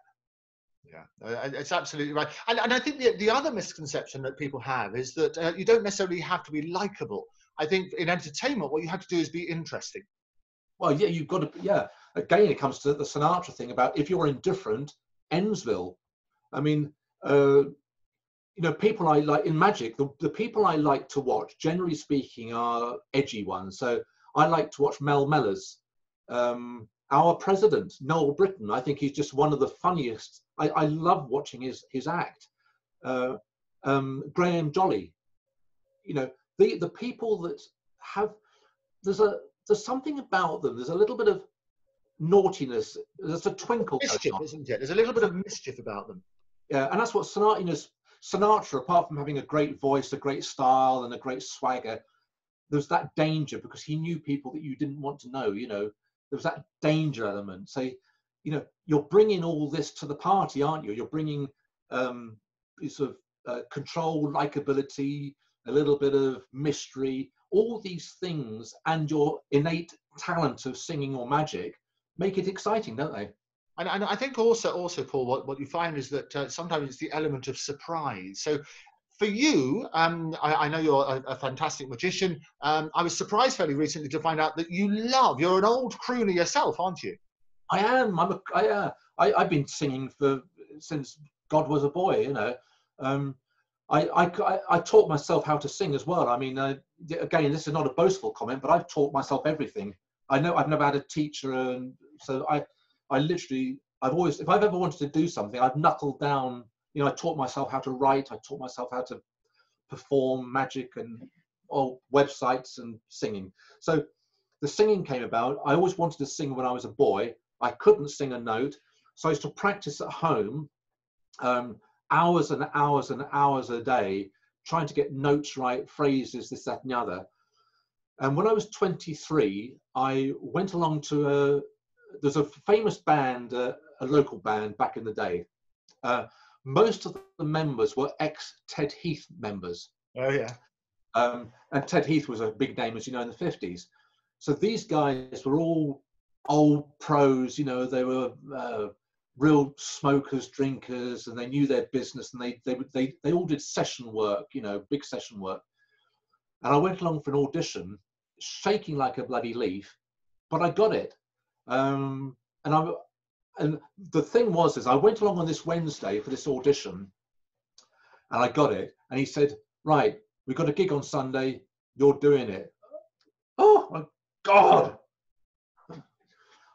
Yeah, uh, it's absolutely right. And, and I think the, the other misconception that people have is that uh, you don't necessarily have to be likable. I think in entertainment, what you have to do is be interesting. Well, yeah, you've got to, yeah. Again, it comes to the Sinatra thing about if you're indifferent, Endsville. I mean, uh, you know, people I like in magic, the, the people I like to watch, generally speaking, are edgy ones. So I like to watch Mel Mellers. Um, our president, Noel Britten. I think he's just one of the funniest. I, I love watching his, his act. Uh, um, Graham Jolley, you know, the, the people that have, there's a, there's something about them. There's a little bit of naughtiness. There's a twinkle. Mischief, isn't it? There's a little bit of mischief about them. Yeah, and that's what know, Sinatra, apart from having a great voice, a great style, and a great swagger, there was that danger because he knew people that you didn't want to know. You know, there was that danger element. So, you know, you're bringing all this to the party, aren't you? You're bringing um, sort of uh, control, likability, a little bit of mystery, all these things, and your innate talent of singing or magic make it exciting, don't they? And, and I think also, also Paul, what, what you find is that uh, sometimes it's the element of surprise. So for you, um, I, I, know you're a, a fantastic magician. Um, I was surprised fairly recently to find out that you love, you're an old crooner yourself, aren't you? I am. I'm a, I, uh, I, I've been singing for since God was a boy, you know. Um, I, I, I, taught myself how to sing as well. I mean, uh, again, this is not a boastful comment, but I've taught myself everything. I know I've never had a teacher, and so I, I literally, I've always, if I've ever wanted to do something, I've knuckled down. You know, I taught myself how to write. I taught myself how to perform magic and all websites and singing. So the singing came about. I always wanted to sing when I was a boy. I couldn't sing a note, so I used to practice at home, um, hours and hours and hours a day, trying to get notes right, phrases, this, that, and the other. And when I was 23, I went along to a there's a famous band, uh, a local band back in the day. Uh, most of the members were ex Ted Heath members. Oh yeah. Um, and Ted Heath was a big name, as you know, in the 50s. So these guys were all old pros. You know, they were uh, real smokers, drinkers, and they knew their business, and they they they they all did session work. You know, big session work. And I went along for an audition, shaking like a bloody leaf, but I got it. Um, and I, and the thing was, is I went along on this Wednesday for this audition, and I got it. And he said, "Right, we've got a gig on Sunday. You're doing it." Oh my God!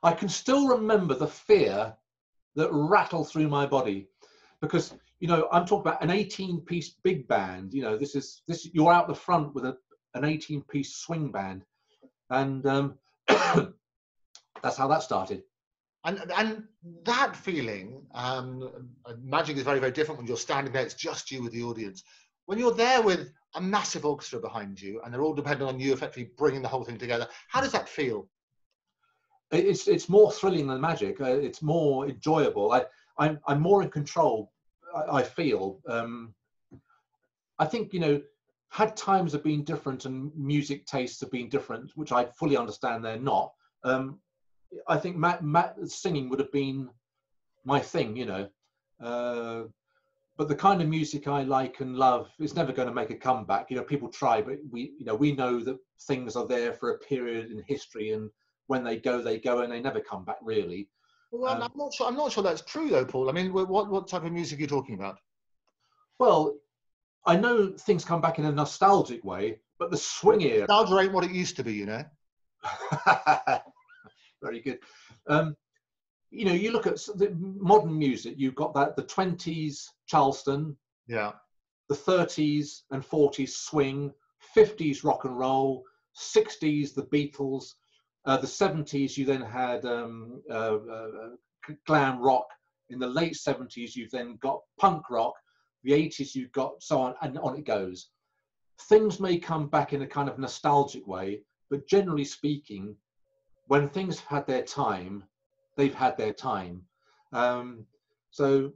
I can still remember the fear that rattled through my body, because you know I'm talking about an 18-piece big band. You know, this is this. You're out the front with a an 18-piece swing band, and um, that's how that started. And, and that feeling, um, magic is very, very different when you're standing there, it's just you with the audience. When you're there with a massive orchestra behind you and they're all dependent on you effectively bringing the whole thing together, how does that feel? It's, it's more thrilling than magic. Uh, it's more enjoyable. I, I'm, I'm more in control, I, I feel. Um, I think, you know, had times have been different and music tastes have been different, which I fully understand they're not. Um, I think Matt, Matt singing would have been my thing, you know. Uh, but the kind of music I like and love is never going to make a comeback. You know, people try, but we, you know, we know that things are there for a period in history, and when they go, they go, and they never come back really. Well, um, I'm not sure. I'm not sure that's true, though, Paul. I mean, what what type of music are you talking about? Well, I know things come back in a nostalgic way, but the swing era. Nostalgia ain't what it used to be, you know. very good. Um, you know, you look at the modern music. You've got that the twenties Charleston, yeah, the thirties and forties swing, fifties rock and roll, sixties the Beatles, uh, the seventies you then had um, uh, uh, glam rock. In the late seventies, you've then got punk rock. The eighties, you've got so on and on it goes. Things may come back in a kind of nostalgic way, but generally speaking, when things have had their time, they've had their time. Um, so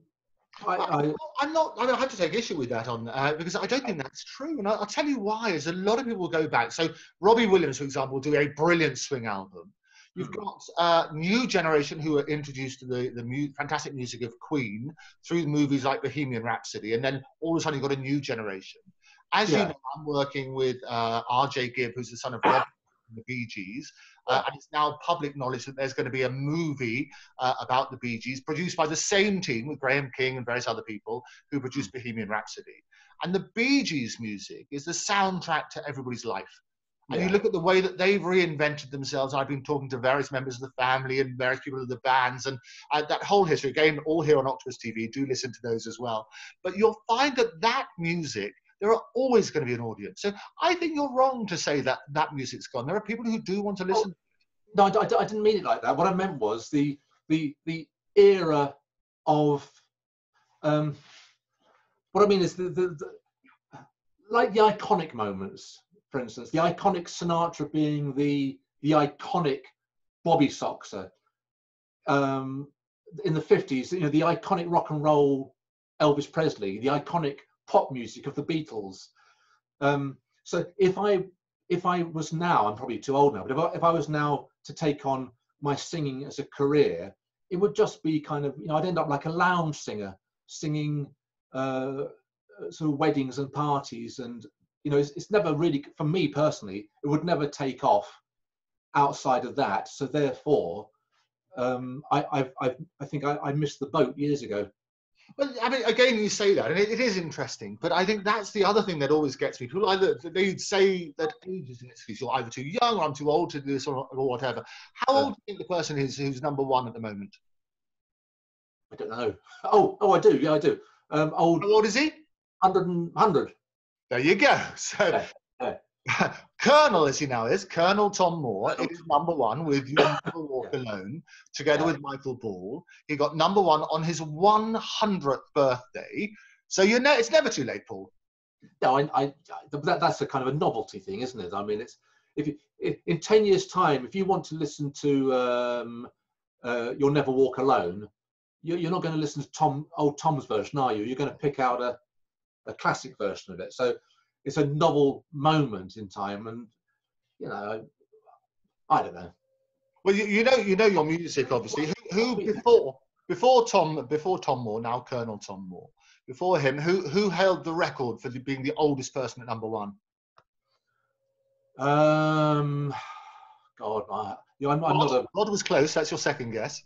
I, am not. I don't have to take issue with that on uh, because I don't think that's true, and I'll, I'll tell you why. Is a lot of people go back. So Robbie Williams, for example, do a brilliant swing album. You've hmm. got a uh, new generation who are introduced to the, the mu- fantastic music of Queen through movies like Bohemian Rhapsody, and then all of a sudden you've got a new generation. As yeah. you know, I'm working with uh, R.J. Gibb, who's the son of Rob the Bee Gees, uh, and it's now public knowledge that there's going to be a movie uh, about the Bee Gees produced by the same team with Graham King and various other people who produced Bohemian Rhapsody. And the Bee Gees music is the soundtrack to everybody's life. And yeah. you look at the way that they've reinvented themselves. I've been talking to various members of the family and various people of the bands and uh, that whole history. Again, all here on Octopus TV. Do listen to those as well. But you'll find that that music there are always going to be an audience. So I think you're wrong to say that that music's gone. There are people who do want to listen. Oh, no, I, I, didn't mean it like that. What I meant was the the the era of um, what I mean is the, the, the like the iconic moments, for instance, the iconic Sinatra being the the iconic Bobby Soxer. Um, in the 50s, you know, the iconic rock and roll Elvis Presley, the iconic pop music of the Beatles. Um, so if I if I was now, I'm probably too old now, but if I, if I was now to take on my singing as a career, it would just be kind of, you know, I'd end up like a lounge singer singing uh, sort of weddings and parties. And, you know, it's, it's never really, for me personally, it would never take off outside of that. So therefore, um, I, I've, I've, i think I, I missed the boat years ago. Well, I mean, again, you say that, and it, it is interesting. But I think that's the other thing that always gets me. People either they'd say that age is an excuse. You're either too young, or I'm too old to do this, or, or whatever. How old do you think the person is who's number one at the moment? I don't know. Oh, oh, I do. Yeah, I do. Um, old. How old is he? 100, 100. There you go. So, yeah. Colonel, as he now is, Colonel Tom Moore is number one with You Never Walk Alone, together with Michael Ball. He got number one on his 100th birthday. So you know, it's never too late, Paul. No, I, I that, that's a kind of a novelty thing, isn't it? I mean, it's if you, in 10 years' time, if you want to listen to um, uh, You'll Never Walk Alone, you're, you're not going to listen to Tom, old Tom's version, are you? You're going to pick out a, a classic version of it. So it's a novel moment in time, and you know, I, I don't know. Well, you, you, know, you know your music, obviously. Who, who before before Tom before Tom Moore, now Colonel Tom Moore, before him, who who held the record for the, being the oldest person at number one? Um, God, I, you know, I'm, I'm not a. God was close. That's your second guess.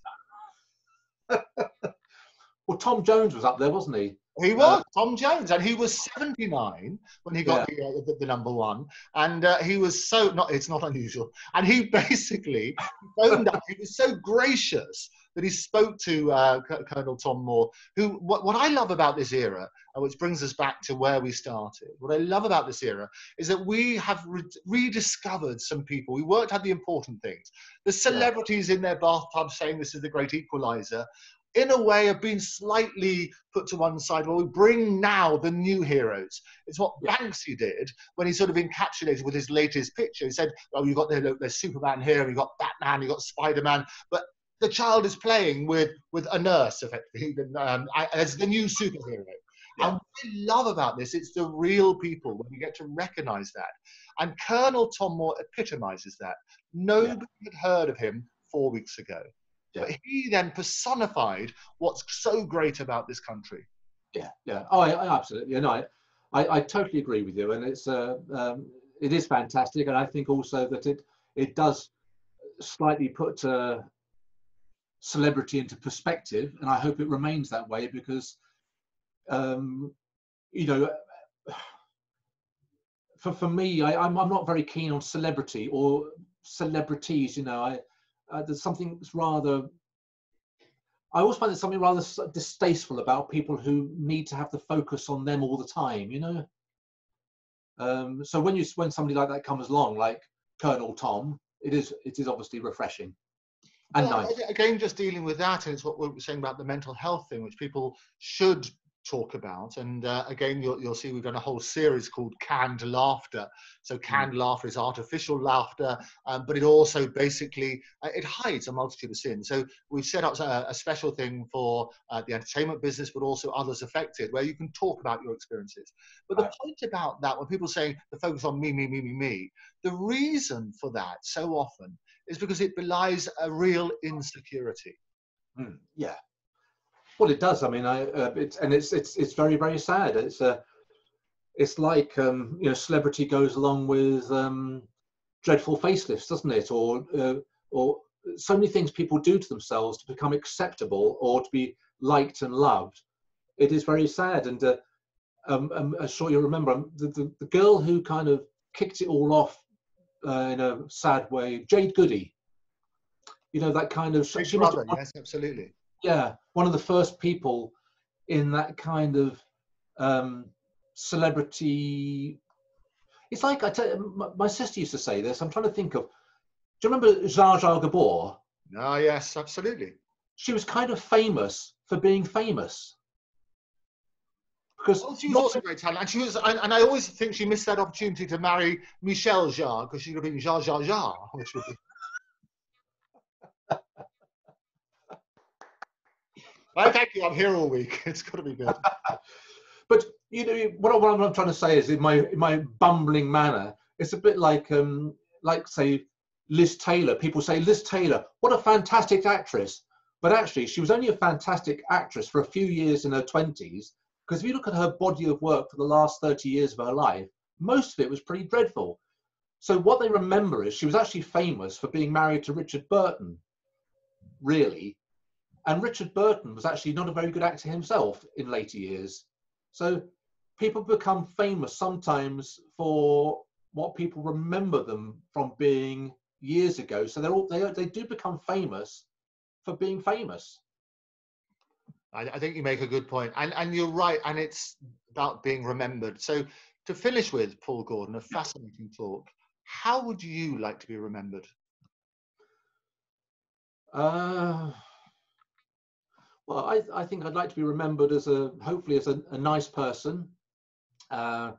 well, Tom Jones was up there, wasn't he? He was uh, Tom Jones, and he was 79 when he got yeah. the, uh, the, the, number one, and uh, he was so not. It's not unusual, and he basically phoned up. He was so gracious that he spoke to uh, Colonel Tom Moore. Who what, what I love about this era, which brings us back to where we started. What I love about this era is that we have re- rediscovered some people. We worked out the important things. The celebrities yeah. in their bathtub saying this is the great equalizer in a way have been slightly put to one side Well, we bring now the new heroes. It's what Banksy did when he sort of encapsulated with his latest picture. He said, oh, you've got the, there's Superman here, you've got Batman, you've got Spider-Man, but the child is playing with, with a nurse, effectively, um, as the new superhero. Yeah. And what I love about this, it's the real people when we get to recognize that. And Colonel Tom Moore epitomizes that. Nobody yeah. had heard of him four weeks ago. Yeah. But he then personified what's so great about this country. Yeah, yeah. Oh, I, I absolutely. And I, I, I, totally agree with you, and it's uh, um, it is fantastic, and I think also that it it does slightly put uh, celebrity into perspective, and I hope it remains that way because, um, you know, for for me, I, I'm I'm not very keen on celebrity or celebrities. You know, I uh, there's something that's rather I always find there's something rather distasteful about people who need to have the focus on them all the time, you know. Um, so when you when somebody like that comes along, like Colonel Tom, it is it is obviously refreshing and well, nice. Again, just dealing with that, and it's what we were saying about the mental health thing, which people should talk about. And uh, again, you'll, you'll see we've done a whole series called Canned Laughter. So mm. canned mm. laughter is artificial laughter, um, but it also basically uh, it hides a multitude of sins. So we've set up a, a special thing for uh, the entertainment business, but also others affected, where you can talk about your experiences. But the right. point about that, when people say the focus on me, me, me, me, me, the reason for that so often is because it belies a real insecurity. Mm. Yeah, well, it does. I mean, I uh, it's and it's it's it's very very sad. It's a uh, it's like um, you know, celebrity goes along with um, dreadful facelifts, doesn't it? Or uh, or so many things people do to themselves to become acceptable or to be liked and loved. It is very sad. And uh, um, um I'm sure you'll remember um, the, the, the girl who kind of kicked it all off uh, in a sad way, Jade Goody. You know that kind of. She brother, yes, absolutely yeah, one of the first people in that kind of um, celebrity. It's like I tell my, my, sister used to say this. I'm trying to think of. Do you remember Zsa Zsa Gabor? Ah, yes, absolutely. She was kind of famous for being famous. Because well, she was also great talent, and she was, and, and, I always think she missed that opportunity to marry Michel Jarre because she could have been Zsa Zsa Zsa, which would be I thank you. I'm here all week. It's got to be good. but you know what, what I'm trying to say is in my in my bumbling manner, it's a bit like um like say Liz Taylor. People say Liz Taylor, what a fantastic actress. But actually, she was only a fantastic actress for a few years in her 20s. Because if you look at her body of work for the last 30 years of her life, most of it was pretty dreadful. So what they remember is she was actually famous for being married to Richard Burton, really. And Richard Burton was actually not a very good actor himself in later years. So people become famous sometimes for what people remember them from being years ago. So they're all they they do become famous for being famous. I, I think you make a good point, and and you're right, and it's about being remembered. So to finish with, Paul Gordon, a fascinating talk. How would you like to be remembered? Uh, well, I, I think I'd like to be remembered as a hopefully as a, a nice person. Uh,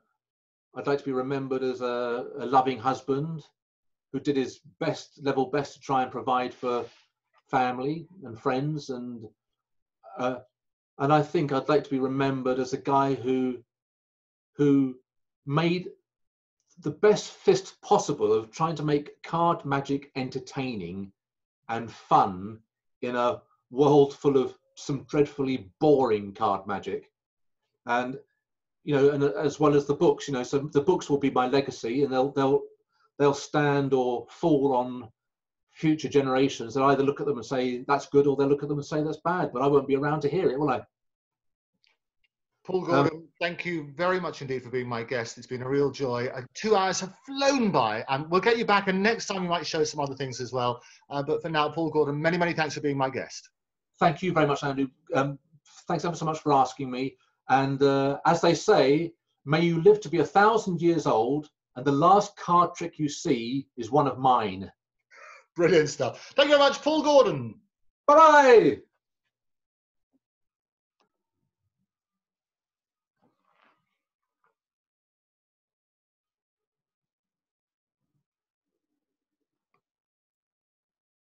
I'd like to be remembered as a, a loving husband who did his best level best to try and provide for family and friends and uh, and I think I'd like to be remembered as a guy who who made the best fist possible of trying to make card magic entertaining and fun in a world full of some dreadfully boring card magic. And you know and as well as the books you know so the books will be my legacy and they'll they'll they'll stand or fall on future generations that either look at them and say that's good or they'll look at them and say that's bad but i won't be around to hear it will i? Paul gordon um, thank you very much indeed for being my guest. It's been a real joy. Uh, two hours have flown by and we'll get you back and next time you might show some other things as well. Uh, but for now paul gordon many many thanks for being my guest thank you very much andrew um, thanks ever so much for asking me and uh, as they say may you live to be a thousand years old and the last card trick you see is one of mine Brilliant stuff. Thank you very much, Paul Gordon. Bye bye.